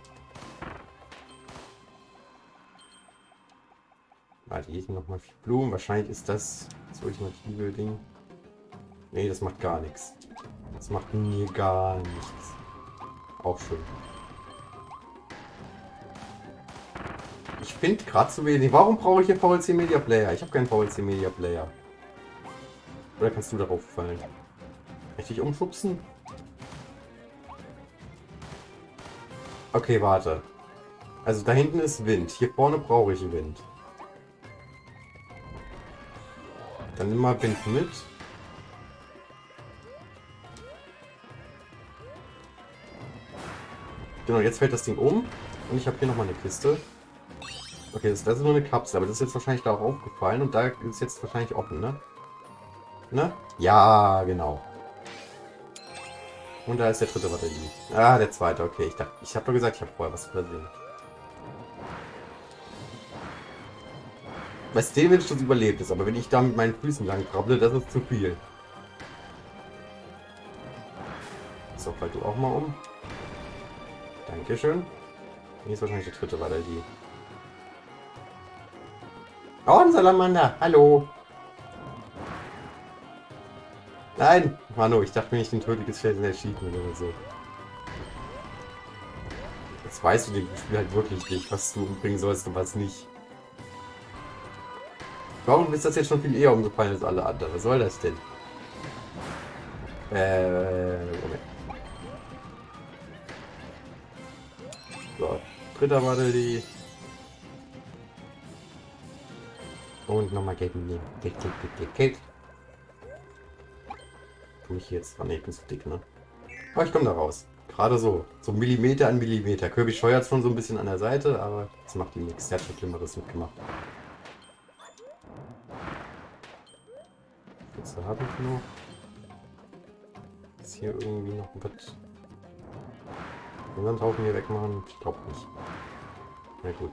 Warte, hier sind nochmal vier Blumen. Wahrscheinlich ist das das ultimative Ding. Nee, das macht gar nichts. Das macht mir gar nichts. Auch schön. Ich finde gerade zu wenig. Warum brauche ich hier VLC Media Player? Ich habe keinen VLC Media Player. Oder kannst du darauf fallen? Richtig umschubsen? Okay, warte. Also da hinten ist Wind. Hier vorne brauche ich Wind. Dann nimm mal Wind mit. Genau, jetzt fällt das Ding um. Und ich habe hier nochmal eine Kiste. Okay, das, das, ist nur eine Kapsel, aber das ist jetzt wahrscheinlich da auch aufgefallen. Und da ist jetzt wahrscheinlich offen, ne? Ne? Ja, genau. Und da ist der dritte Batterie. Ah, der zweite, okay. Ich, ich habe doch gesagt, ich habe vorher was übersehen. Bei den, wenn das überlebt ist, aber wenn ich da mit meinen Füßen lang krabble, das ist zu viel. So, fall du auch mal um. Dankeschön. Hier ist wahrscheinlich der dritte, war der die. Oh, ein Salamander. Hallo. Nein. Manu, ich dachte, wenn ich den töte, ist vielleicht ein Achievement oder so. Jetzt weißt du den Spiel halt wirklich nicht, was du umbringen sollst und was nicht. Warum ist das jetzt schon viel eher umgefallen als alle anderen? Was soll das denn? Äh, Moment. Dritter Batterie. Und nochmal Geld nehmen. Geld, Geld, Geld, Geld, Geld. Komm ich jetzt? Ah, ne, ich bin zu dick, ne? Aber ich komme da raus. Gerade so. So Millimeter an Millimeter. Kirby scheuert schon so ein bisschen an der Seite, aber das macht ihm nichts. Der hat schon Schlimmeres mitgemacht. Jetzt habe ich noch. Ist hier irgendwie noch ein Bett. Haufen hier wegmachen? Ich glaube nicht. Na gut.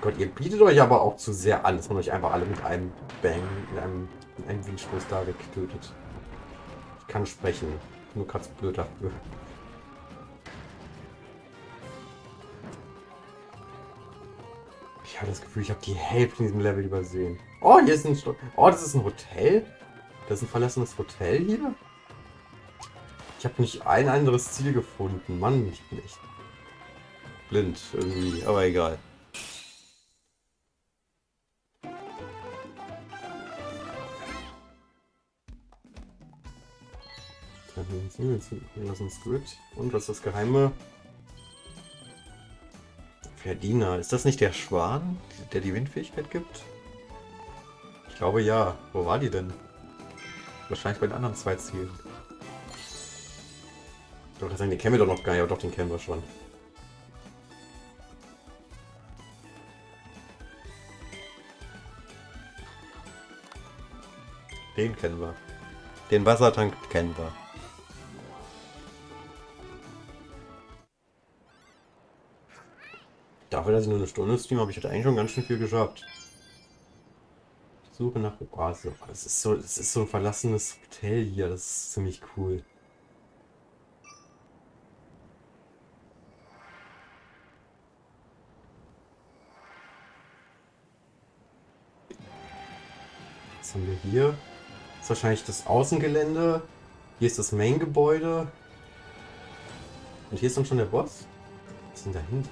Gott, ihr bietet euch aber auch zu sehr an, dass man euch einfach alle mit einem Bang, mit einem, mit einem Windstoß da wegtötet. Ich kann sprechen. Nur gerade blöd dafür. Ich habe das Gefühl, ich habe die Hälfte in diesem Level übersehen. Oh, hier ist ein... Sto oh, das ist ein Hotel? Das ist ein verlassenes Hotel hier? Ich habe nicht ein anderes Ziel gefunden. Mann, ich bin echt blind irgendwie, aber egal. Lass uns Grid. Und was ist das Geheime? Verdiener. Ist das nicht der Schwan, der die Windfähigkeit gibt? Ich glaube ja. Wo war die denn? Wahrscheinlich bei den anderen zwei Zielen. Ich wollte sagen, den kennen wir doch noch gar nicht, aber doch, den kennen wir schon. Den kennen wir. Den Wassertank kennen wir. Dafür, dass ich nur eine Stunde stream, habe ich heute eigentlich schon ganz schön viel geschafft. Suche nach Oase. Es ist so, es ist so ein verlassenes Hotel hier. Das ist ziemlich cool. Haben wir hier? Das ist wahrscheinlich das Außengelände. Hier ist das Main-Gebäude. Und hier ist dann schon der Boss. Was ist denn dahinter?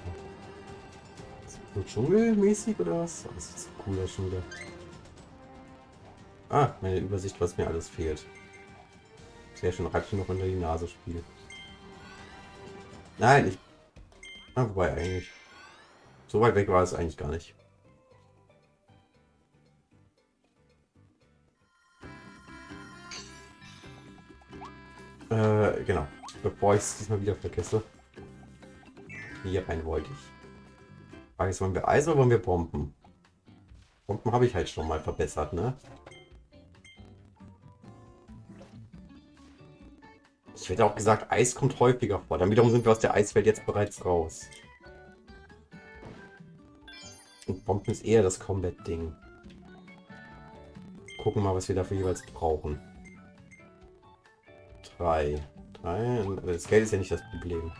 So dschungelmäßig oder was? Oh, das ist cooler schon wieder. Ah, meine Übersicht, was mir alles fehlt. Sehr schön, Ratchen noch unter die Nase spielen. Nein, ich... Ah, wobei eigentlich... So weit weg war es eigentlich gar nicht. Äh, genau. Bevor ich es diesmal wieder vergesse. Hier rein wollte ich. Ist, wollen wir Eis oder wollen wir Bomben? Bomben habe ich halt schon mal verbessert, ne? Ich hätte auch gesagt, Eis kommt häufiger vor. Dann wiederum sind wir aus der Eiswelt jetzt bereits raus. Und Bomben ist eher das Combat-Ding. Gucken mal, was wir dafür jeweils brauchen. Drei. Drei. Das Geld ist ja nicht das Problem.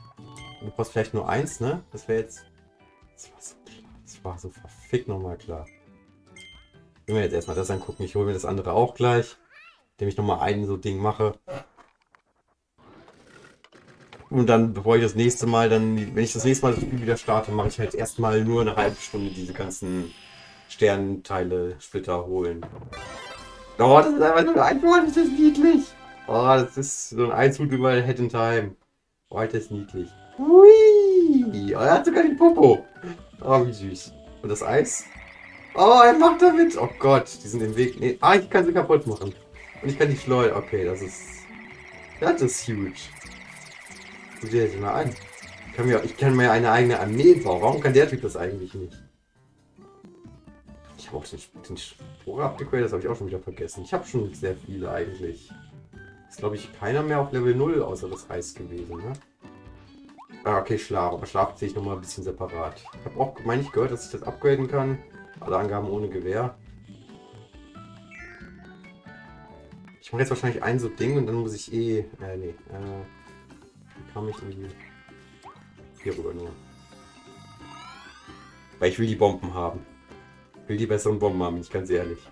Du brauchst vielleicht nur eins, ne? Das wäre jetzt... Das war so klar. Das war so verfickt nochmal klar. Will mir jetzt erstmal das angucken. Ich hole mir das andere auch gleich. Indem ich nochmal ein so Ding mache. Und dann, bevor ich das nächste Mal dann, wenn ich das nächste Mal das Spiel wieder starte, mache ich halt erstmal nur eine halbe Stunde diese ganzen Sternteile, Splitter holen. Oh, das ist einfach nur ein Wort, das ist niedlich. Oh, das ist so ein Einzug über Head in Time. Oh, Alter, ist niedlich. Hui! Oh, er hat sogar den Popo. Oh, wie süß. Und das Eis? Oh, er macht damit. Oh Gott, die sind im Weg. Nee. Ah, ich kann sie kaputt machen. Und ich kann die Schleuder. Okay, das ist... Das ist huge. Guck dir das mal an. Ich kann, mir, ich kann mir eine eigene Armee bauen. Warum kann der Typ das eigentlich nicht? Ich habe auch den, den Sporer abgegradet, das habe ich auch schon wieder vergessen. Ich habe schon sehr viele eigentlich. Ist glaube ich keiner mehr auf Level 0 außer das Eis gewesen, ne? Ah, okay, Schlaf. Aber Schlaf sehe ich nochmal ein bisschen separat. Ich habe auch, meine ich, gehört, dass ich das upgraden kann. Alle Angaben ohne Gewehr. Ich mache jetzt wahrscheinlich ein so Ding und dann muss ich eh... Äh, nee. Äh, kam ich irgendwie hier rüber nur. Weil ich will die Bomben haben. Ich will die besseren Bomben haben, ich ganz ehrlich.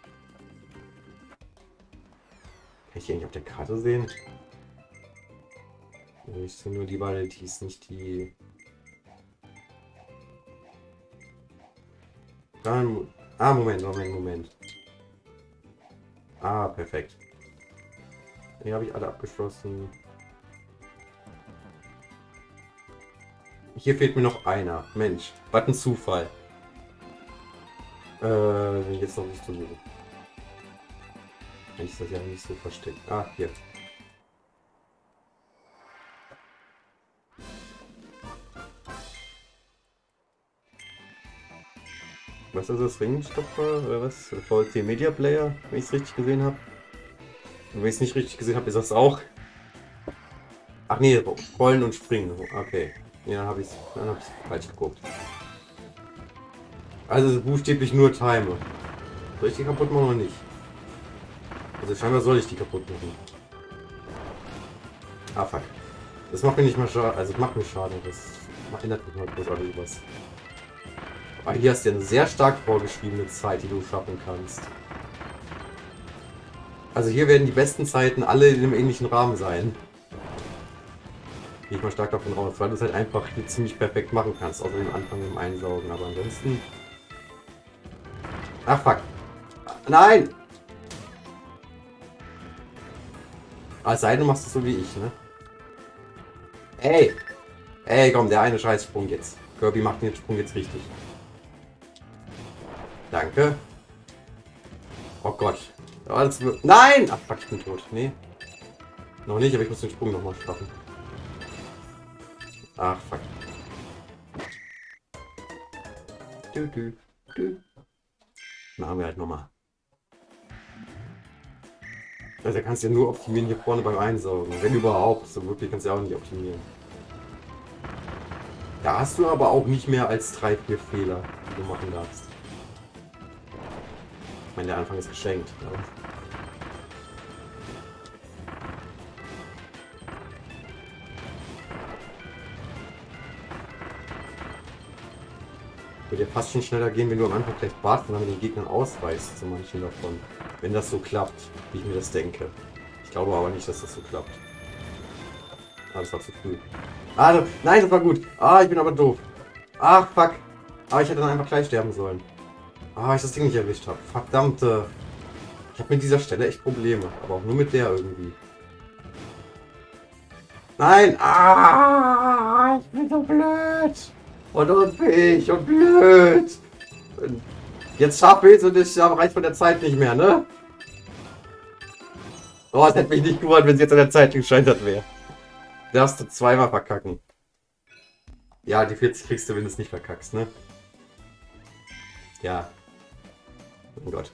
Ich die eigentlich auf der Karte sehen? Ich sehe nur die Vanities, nicht die... Ah, Moment, Moment, Moment. Ah, perfekt. Hier habe ich alle abgeschlossen. Hier fehlt mir noch einer. Mensch, was ein Zufall. Äh, jetzt noch nicht zu suchen. Wenn ich das ja nicht so versteckt. Ah, hier. Was ist das? Ringstopper oder was? VLC Media Player, wenn ich es richtig gesehen habe. Und wenn ich es nicht richtig gesehen habe, ist das auch. Ach nee, rollen und springen. Okay. Ja, dann habe ich falsch geguckt. Also buchstäblich nur Timer. Die kaputt machen oder nicht? Also scheinbar soll ich die kaputt machen. Ah fuck. Das macht mir nicht mal Schaden. Also macht mir Schaden. Das ändert mich mal großartig was. Aber hier hast du ja eine sehr stark vorgeschriebene Zeit, die du schaffen kannst. Also hier werden die besten Zeiten alle in einem ähnlichen Rahmen sein. Gehe ich mal stark davon raus, weil du es halt einfach hier ziemlich perfekt machen kannst, außer dem Anfang im Einsaugen. Aber ansonsten... Ach, fuck. Nein! Als sei denn, du machst es so wie ich, ne? Ey! Ey, komm, der eine Scheißsprung jetzt. Kirby macht den Sprung jetzt richtig. Danke. Oh Gott. Nein! Ach, fuck, ich bin tot. Nee. Noch nicht, aber ich muss den Sprung nochmal schaffen. Ach, fuck. Du, du, du. Machen wir halt nochmal. Also kannst du ja nur optimieren hier vorne beim Einsaugen. Wenn überhaupt. So wirklich kannst du ja auch nicht optimieren. Da hast du aber auch nicht mehr als drei, vier Fehler, die du machen darfst. Ich meine, der Anfang ist geschenkt. Aber Würde ja fast schon schneller gehen, wenn du am Anfang vielleicht wartest und dann den Gegnern ausweichst, zu manchen davon. Wenn das so klappt, wie ich mir das denke. Ich glaube aber nicht, dass das so klappt. Ah, das war zu früh. Ah, nein, das war gut. Ah, ich bin aber doof. Ach, fuck. Ah, ich hätte dann einfach gleich sterben sollen. Ah, ich das Ding nicht erwischt habe. Verdammte. Ich habe mit dieser Stelle echt Probleme. Aber auch nur mit der irgendwie. Nein! Ah, ich bin so blöd! Und unfähig und blöd! Und jetzt schaffe ich es und ich reicht von der Zeit nicht mehr, ne? Oh, es hätte mich nicht gewundert, wenn es jetzt an der Zeit gescheitert wäre. Darfst du zweimal verkacken. Ja, die 40 kriegst du, wenn du es nicht verkackst, ne? Ja. Oh Gott.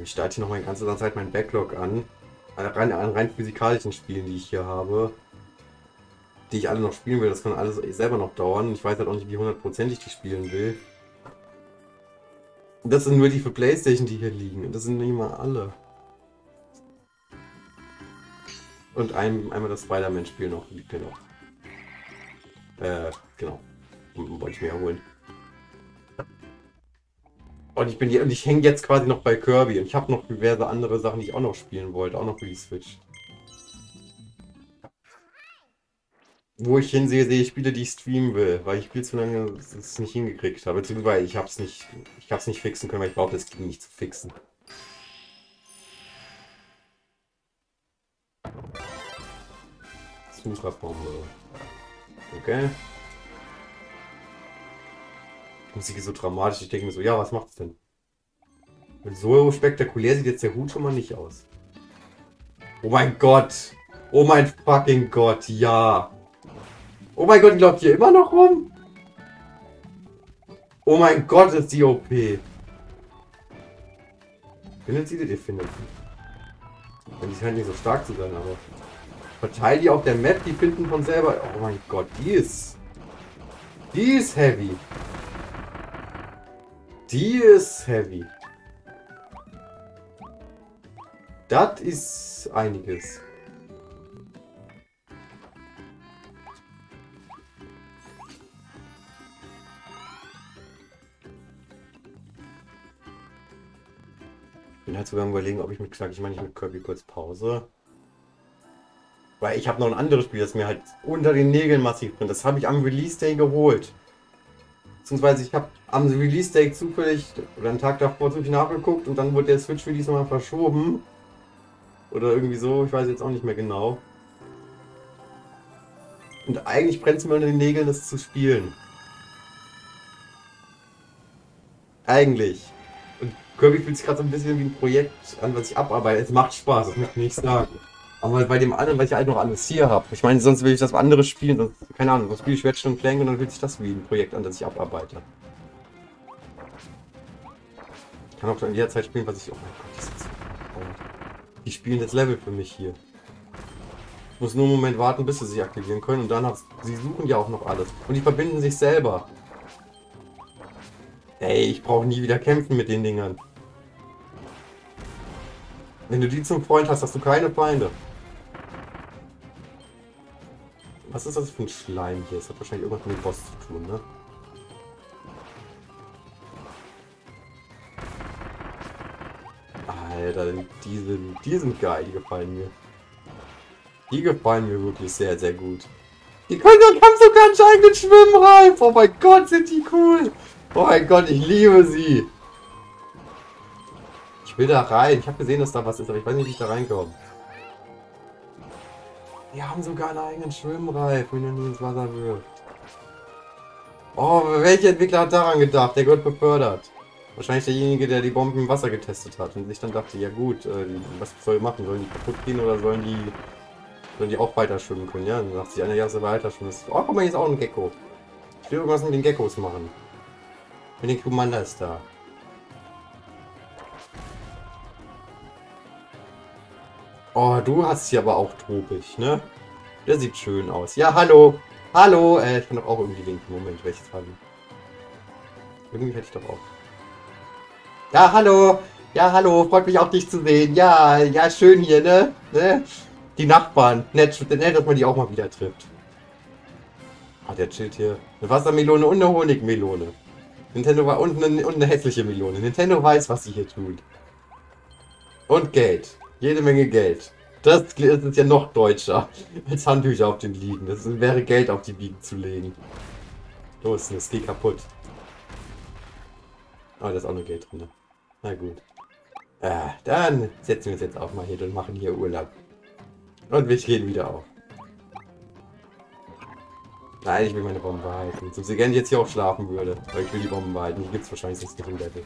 Ich starte hier noch die ganze Zeit meinen Backlog an. Rein, an rein physikalischen Spielen, die ich hier habe. Die ich alle noch spielen will. Das kann alles selber noch dauern. Ich weiß halt auch nicht, wie hundertprozentig ich spielen will. Das sind die für Playstation, die hier liegen. Und das sind nicht mal alle. Und ein, einmal das Spider-Man-Spiel noch liegt hier noch. Äh, genau. Wollte ich mir erholen. Und ich bin und ich hänge jetzt quasi noch bei Kirby und ich habe noch diverse andere Sachen, die ich auch noch spielen wollte, auch noch für die Switch. Wo ich hinsehe, sehe ich Spiele, die ich streamen will, weil ich viel zu lange es nicht hingekriegt habe. Beziehungsweise ich habe es nicht, ich habe es nicht fixen können, weil ich brauchte es ging nicht zu fixen. Sucherbombe. Okay. Musik ist so dramatisch. Ich denke mir so, ja, was macht's denn? Und so spektakulär sieht jetzt der Hut schon mal nicht aus. Oh mein Gott. Oh mein fucking Gott, ja. Oh mein Gott, die läuft hier immer noch rum? Oh mein Gott, ist die OP. Findet sie die? Findet sie. Und die scheint nicht so stark zu sein, aber... Verteil die auf der Map, die finden von selber... Oh mein Gott, die ist... Die ist heavy. Die ist heavy. Das ist einiges. bin halt sogar überlegen, ob ich mit, sag ich mal nicht mit Kirby kurz Pause. Weil ich habe noch ein anderes Spiel, das mir halt unter den Nägeln massiv brennt. Das habe ich am Release Day geholt. Beziehungsweise ich habe am Release Day zufällig, oder einen Tag davor zufällig nachgeguckt und dann wurde der Switch Release nochmal verschoben. Oder irgendwie so, ich weiß jetzt auch nicht mehr genau. Und eigentlich brennt es mir unter den Nägeln, das zu spielen. Eigentlich. Und Kirby fühlt sich gerade so ein bisschen wie ein Projekt an, was ich abarbeite. Es macht Spaß, das möchte ich nicht sagen. Aber bei dem anderen, weil ich halt noch alles hier habe. Ich meine, sonst will ich das andere spielen. Und, keine Ahnung, was spiele ich Ratchet und Clank und dann fühlt sich das wie ein Projekt an, das ich abarbeite. Ich kann auch in der Zeit spielen, was ich... Oh mein Gott, das ist so... Die spielen das Level für mich hier. Ich muss nur einen Moment warten, bis sie sich aktivieren können und danach... Sie suchen ja auch noch alles. Und die verbinden sich selber. Ey, ich brauche nie wieder kämpfen mit den Dingern. Wenn du die zum Freund hast, hast du keine Feinde. Was ist das für ein Schleim hier? Das hat wahrscheinlich irgendwas mit dem Boss zu tun, ne? Alter, die sind, die sind geil, die gefallen mir. Die gefallen mir wirklich sehr, sehr gut. Die können doch haben sogar einen eigenen Schwimmreif. Oh mein Gott, sind die cool. Oh mein Gott, ich liebe sie. Ich will da rein. Ich habe gesehen, dass da was ist, aber ich weiß nicht, wie ich da reinkomme. Die haben sogar einen eigenen Schwimmreif, wenn er nie ins Wasser wirft. Oh, welcher Entwickler hat daran gedacht? Der wird befördert. Wahrscheinlich derjenige, der die Bomben im Wasser getestet hat und sich dann dachte, ja gut, äh, was soll ich machen? Sollen die kaputt gehen oder sollen die, sollen die auch weiter schwimmen können? Ja, dann sagt sich einer, ja, so weiter schwimmen. Oh, guck mal, hier ist auch ein Gecko. Ich will irgendwas mit den Geckos machen. Mit den Commander ist da. Oh, du hast sie aber auch tropisch, ne? Der sieht schön aus. Ja, hallo. Hallo. Äh, ich kann doch auch irgendwie winken. Moment, welches Fall? Irgendwie hätte ich doch auch. Ja, hallo. Ja, hallo. Freut mich auch, dich zu sehen. Ja, ja, schön hier, ne? ne? Die Nachbarn. Nett, nett, dass man die auch mal wieder trifft. Ah, der chillt hier. Eine Wassermelone und eine Honigmelone. Nintendo war und eine, und eine hässliche Melone. Nintendo weiß, was sie hier tut. Und Geld. Jede Menge Geld. Das ist ja noch deutscher, als Handtücher auf den liegen. Das wäre Geld auf die Biegen zu legen. Los, das geht kaputt. Oh, da ist auch noch Geld drin. Na gut. Ah, dann setzen wir uns jetzt auch mal hier und machen hier Urlaub. Und wir gehen wieder auf. Nein, ich will meine Bomben behalten. So sehr gerne jetzt hier auch schlafen würde. Aber ich will die Bomben behalten. Die gibt es wahrscheinlich sonst nicht im Level.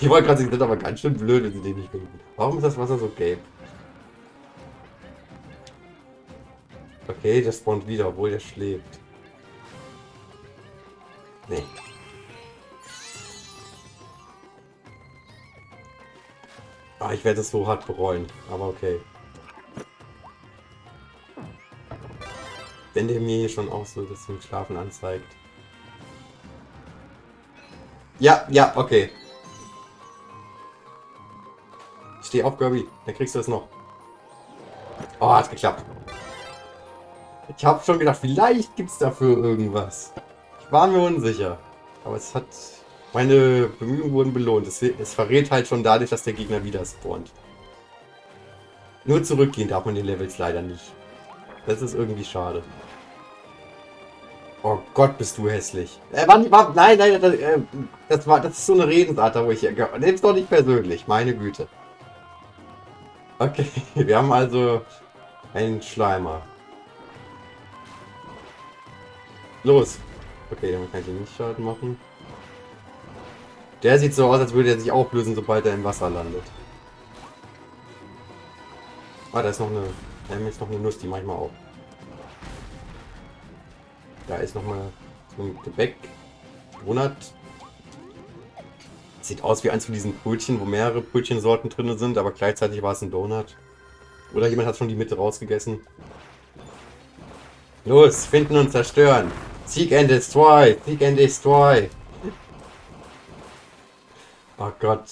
Ich wollte gerade sagen, ist aber ganz schön blöd, wenn sie den nicht finden. Warum ist das Wasser so gelb? Okay, der spawnt wieder, obwohl der schläft. Nee. Ah, ich werde es so hart bereuen, aber okay. Wenn der mir hier schon auch so das zum Schlafen anzeigt. Ja, ja, okay. Steh auf, Kirby. Dann kriegst du das noch. Oh, hat geklappt. Ich habe schon gedacht, vielleicht gibt es dafür irgendwas. Ich war mir unsicher. Aber es hat... Meine Bemühungen wurden belohnt. Es, es verrät halt schon dadurch, dass der Gegner wieder spawnt. Nur zurückgehen darf man den Levels leider nicht. Das ist irgendwie schade. Oh Gott, bist du hässlich. Äh, war war, nein, nein, das, äh, das, war, das ist so eine Redensart, wo ich... Nimm's doch nicht persönlich, meine Güte. Okay, wir haben also einen Schleimer. Los. Okay, dann kann ich ihn nicht Schaden machen. Der sieht so aus, als würde er sich auflösen, sobald er im Wasser landet. Ah, da ist noch eine... Da ist noch eine Nuss, die manchmal auch. Da ist noch mal so ein Gebäck. Donut. Sieht aus wie eins von diesen Brötchen, wo mehrere Brötchensorten drin sind, aber gleichzeitig war es ein Donut. Oder jemand hat schon die Mitte rausgegessen. Los, finden und zerstören. Seek and destroy. Seek and destroy. Oh Gott.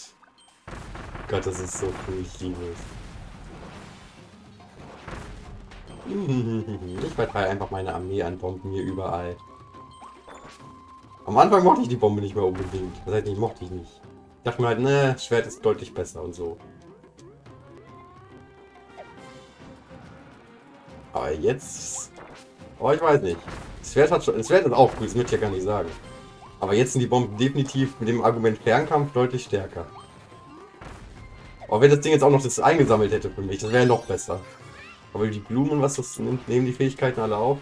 Gott, das ist so cool. Ich liebe es. Ich verteile einfach meine Armee an Bomben hier überall. Am Anfang mochte ich die Bombe nicht mehr unbedingt. Das heißt nicht, mochte ich nicht. Dachte mir halt, ne, Schwert ist deutlich besser und so. Aber jetzt... Oh, ich weiß nicht. Das Schwert, hat schon, Schwert ist auch gut, das möchte ich ja gar nicht sagen. Aber jetzt sind die Bomben definitiv mit dem Argument Fernkampf deutlich stärker. Aber wenn das Ding jetzt auch noch das eingesammelt hätte für mich, das wäre noch besser. Aber die Blumen was, das nimmt, nehmen die Fähigkeiten alle auf.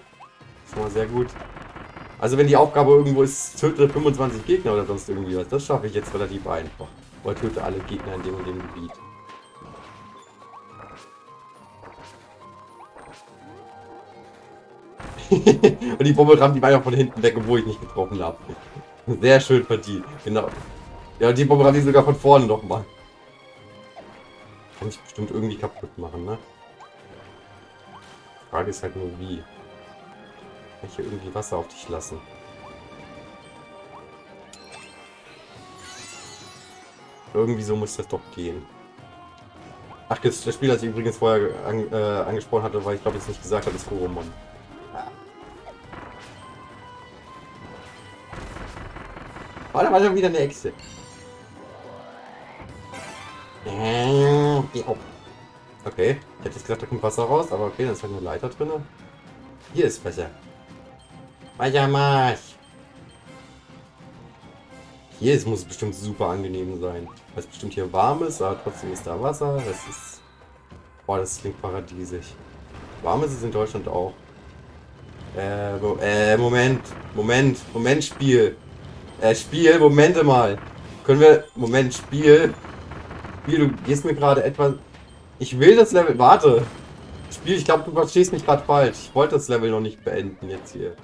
Das ist mal sehr gut. Also wenn die Aufgabe irgendwo ist, töte 25 Gegner oder sonst irgendwie was, das schaffe ich jetzt relativ einfach. Oder töte alle Gegner in dem und dem Gebiet. und die Bombe rammt die einfach von hinten weg, obwohl ich nicht getroffen habe. Sehr schön verdient. Genau. Ja, die Bombe rammt die sogar von vorne nochmal. Kann ich bestimmt irgendwie kaputt machen, ne? Frage ist halt nur wie. Kann ich hier irgendwie Wasser auf dich lassen? Irgendwie so muss das doch gehen. Ach, das, das Spiel, das ich übrigens vorher an, äh, angesprochen hatte, weil ich glaube, es nicht gesagt habe, ist Koromon. Oh, da war schon wieder eine Echse. Äh, okay, ich hätte jetzt gesagt, da kommt Wasser raus, aber okay, da ist halt eine Leiter drin. Hier ist besser. Weiter Marsch. Hier ist, muss es bestimmt super angenehm sein. Weil es bestimmt hier warm ist, aber trotzdem ist da Wasser. Das ist... Boah, das klingt paradiesisch. Warm ist es in Deutschland auch. Äh, äh, Moment. Moment. Moment, Spiel. Äh, Spiel, Momente mal. Können wir... Moment, Spiel. Spiel, du gehst mir gerade etwas... Ich will das Level... Warte. Spiel, ich glaube, du verstehst mich gerade falsch. Ich wollte das Level noch nicht beenden jetzt hier.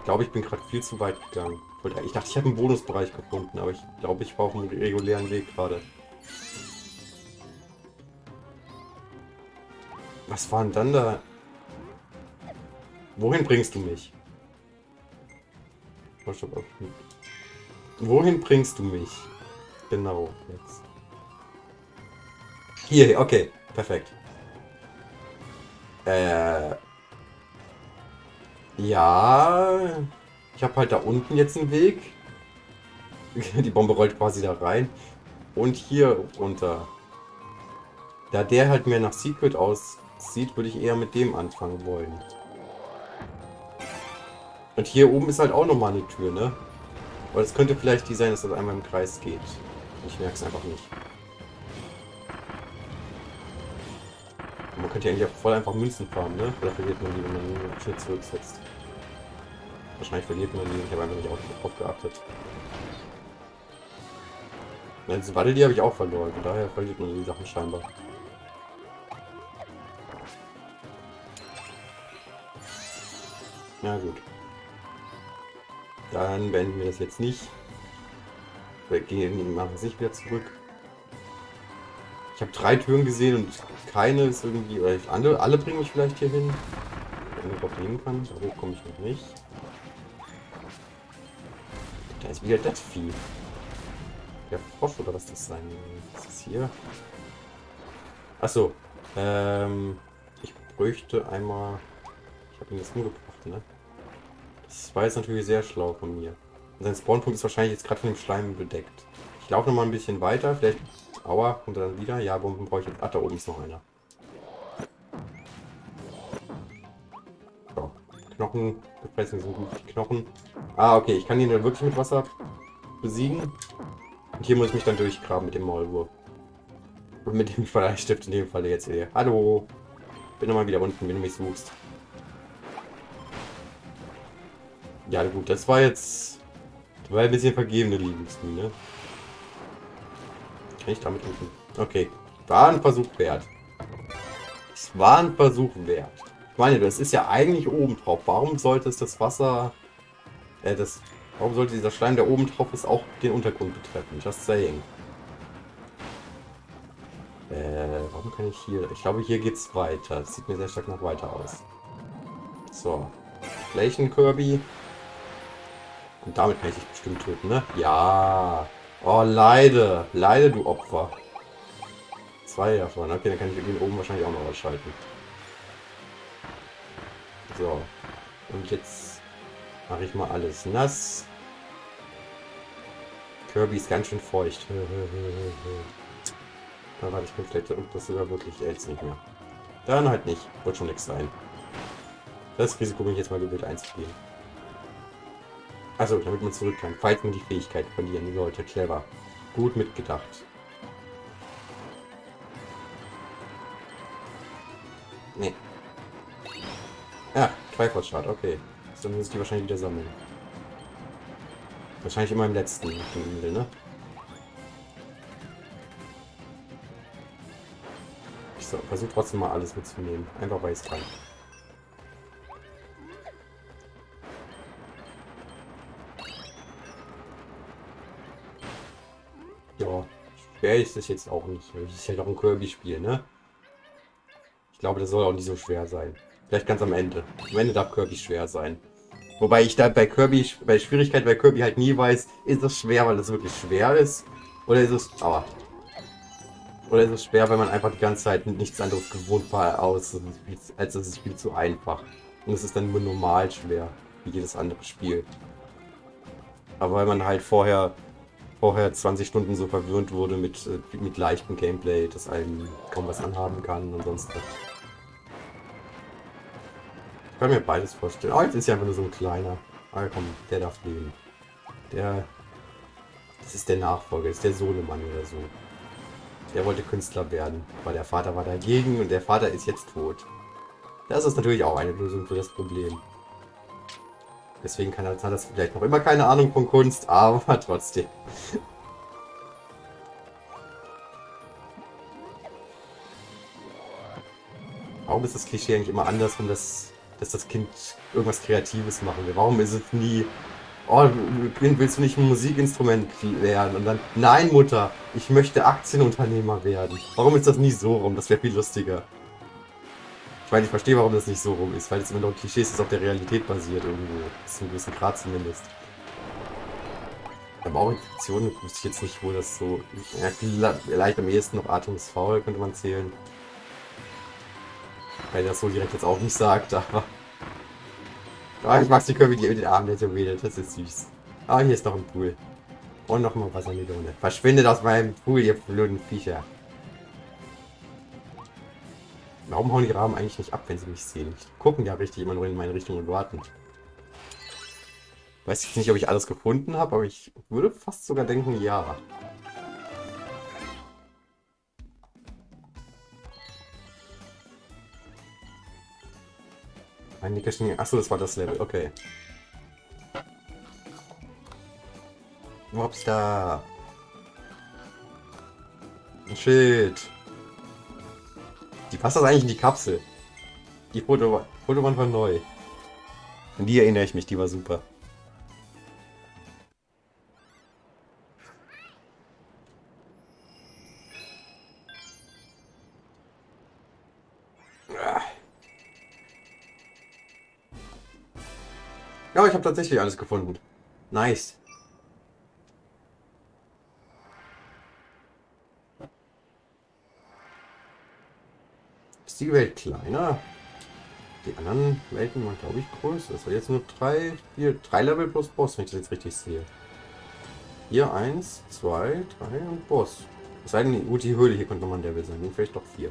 Ich glaube, ich bin gerade viel zu weit gegangen. Ich dachte, ich habe einen Bonusbereich gefunden, aber ich glaube, ich war auf einem regulären Weg gerade. Was war denn dann da? Wohin bringst du mich? Wohin bringst du mich? Genau, jetzt. Hier, okay, perfekt. Äh... Ja... Ich habe halt da unten jetzt einen Weg. Die Bombe rollt quasi da rein. Und hier runter. Da der halt mehr nach Secret aussieht, würde ich eher mit dem anfangen wollen. Und hier oben ist halt auch nochmal eine Tür, ne? Aber es könnte vielleicht die sein, dass das einmal im Kreis geht. Ich merke es einfach nicht. Man könnte ja eigentlich auch voll einfach Münzen farmen, ne? Oder verliert man die, wenn man einen Schnitt zurücksetzt? Wahrscheinlich verliert man die. Ich habe einfach nicht drauf geachtet. Also Waddle, die habe ich auch verloren. Von daher verliert man die Sachen scheinbar. Na gut. Dann beenden wir das jetzt nicht. Wir gehen, machen es nicht wieder zurück. Ich habe drei Türen gesehen und keine ist irgendwie, oder alle, alle bringen mich vielleicht hier hin. Wenn ich überhaupt hin kann. Da hoch komme ich noch nicht. Da ist wieder das Vieh. Der Frosch oder was das sein? Was ist hier? Achso. Ähm, ich bräuchte einmal. Ich habe ihn jetzt umgebracht, ne? Das war jetzt natürlich sehr schlau von mir. Und sein Spawnpunkt ist wahrscheinlich jetzt gerade von dem Schleim bedeckt. Ich laufe noch mal ein bisschen weiter. Vielleicht. Aua, er dann wieder? Ja, Bomben brauche ich. Ach, da oben ist noch einer. Knochen gefressen sind gut. Knochen. Ah, okay. Ich kann ihn dann wirklich mit Wasser besiegen. Und hier muss ich mich dann durchgraben mit dem Maulwurf. Und mit dem Verleistift in dem Fall jetzt hier. Hallo. Bin nochmal wieder unten, wenn du mich suchst. Ja gut, das war jetzt... Das war ein bisschen vergebene Liebesmühe, ne? Kann ich damit unten? Okay. War ein Versuch wert. Es war ein Versuch wert. Ich meine, das ist ja eigentlich oben drauf. Warum sollte es das Wasser... Äh, das... Warum sollte dieser Stein, der oben drauf ist, auch den Untergrund betreffen? Just saying. Äh, warum kann ich hier... Ich glaube, hier geht's weiter. Das sieht mir sehr stark noch weiter aus. So. Flächen Kirby. Und damit kann ich dich bestimmt töten, ne? Ja. Oh, leide. Leide, du Opfer. Zwei davon. Okay, dann kann ich den oben wahrscheinlich auch noch ausschalten. So. Und jetzt mache ich mal alles nass. Kirby ist ganz schön feucht. da warte ich vielleicht und das sogar wirklich jetzt nicht mehr. Dann halt nicht. Wird schon nichts sein. Das Risiko bin ich jetzt mal gewillt einzugehen. Also, damit man zurück kann, falls man die Fähigkeit verlieren sollte. Clever. Gut mitgedacht. Nee. Ja, Triforce-Start, okay. Dann muss ich die wahrscheinlich wieder sammeln. Wahrscheinlich immer im letzten Level, ne? Ich so, versuche trotzdem mal alles mitzunehmen. Einfach weil es kann. Ja, schwer ist das jetzt auch nicht. Das ist ja doch ein Kirby-Spiel, ne? Ich glaube, das soll auch nicht so schwer sein. Vielleicht ganz am Ende. Am Ende darf Kirby schwer sein. Wobei ich da bei Kirby, bei Schwierigkeit bei Kirby halt nie weiß, ist es schwer, weil es wirklich schwer ist? Oder ist es, aua. Oder ist es schwer, weil man einfach die ganze Zeit nichts anderes gewohnt war, aus, als es ist viel zu einfach. Und es ist dann nur normal schwer, wie jedes andere Spiel. Aber weil man halt vorher vorher 20 Stunden so verwöhnt wurde mit, äh, mit leichtem Gameplay, dass einem kaum was anhaben kann und sonst was. Ich kann mir beides vorstellen. Oh, jetzt ist ja einfach nur so ein kleiner. Ah, komm, der darf leben. Der... Das ist der Nachfolger, das ist der Sohnemann oder so. Der wollte Künstler werden, weil der Vater war dagegen und der Vater ist jetzt tot. Das ist natürlich auch eine Lösung für das Problem. Deswegen kann er, hat das vielleicht noch immer keine Ahnung von Kunst, aber trotzdem. Warum ist das Klischee eigentlich immer andersrum, dass, dass das Kind irgendwas Kreatives machen will? Warum ist es nie, oh, Kind, willst du nicht ein Musikinstrument lernen? Und dann, nein, Mutter, ich möchte Aktienunternehmer werden. Warum ist das nie so rum? Das wäre viel lustiger. Ich meine, ich verstehe, warum das nicht so rum ist, weil es immer noch ein Klischee ist, das auf der Realität basiert irgendwo. Bis zu einem gewissen Grad zumindest. Aber auch Infektionen wusste ich jetzt nicht, wo das so... Ja, vielleicht am ehesten noch Atemsfaul könnte man zählen. Weil das so direkt jetzt auch nicht sagt, aber... Ah, ich mag die Kirby, die mit den Armen der so wedelt. Das ist süß. Ah, hier ist noch ein Pool. Und noch mal Wassermelone. Verschwindet aus meinem Pool, ihr blöden Viecher. Warum hauen die Raben eigentlich nicht ab, wenn sie mich sehen? Die gucken ja richtig immer nur in meine Richtung und warten. Weiß ich nicht, ob ich alles gefunden habe, aber ich würde fast sogar denken, ja. Ein Nickerchen. Achso, das war das Level. Okay. Wops da. Shit. Die passt das eigentlich in die Kapsel. Die Foto, Fotowand war neu. An die erinnere ich mich, die war super. Ja, ich habe tatsächlich alles gefunden. Nice. Ist die Welt kleiner? Die anderen Welten waren, glaube ich, größer. Es war jetzt nur drei, vier, drei Level plus Boss, wenn ich das jetzt richtig sehe. Hier eins, zwei, drei und Boss. Es sei denn, gut, die Höhle hier könnte nochmal ein Level sein. Nun vielleicht doch vier.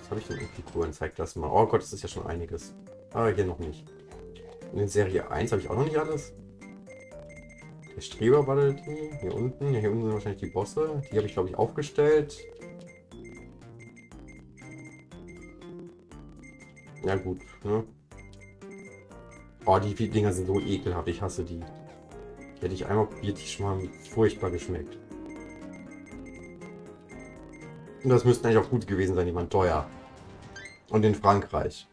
Was habe ich denn in Figuren? Zeig das mal. Oh Gott, das ist ja schon einiges. Aber hier noch nicht. In der Serie 1 habe ich auch noch nicht alles. Der Streber war die. Hier unten. Ja, hier unten sind wahrscheinlich die Bosse. Die habe ich, glaube ich, aufgestellt. Ja gut, ne? Oh, die Dinger sind so ekelhaft. Ich hasse die. Die hätte ich einmal probiert, die schon mal furchtbar geschmeckt. Und das müssten eigentlich auch gut gewesen sein, die waren teuer. Und in Frankreich.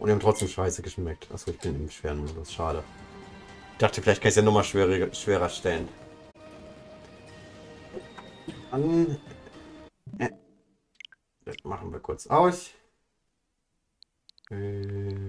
Und die haben trotzdem scheiße geschmeckt. Achso, ich bin im schweren Modus. Schade. Ich dachte, vielleicht kann ich es ja nochmal schwerer, schwerer stellen. Dann äh, machen wir kurz aus. Äh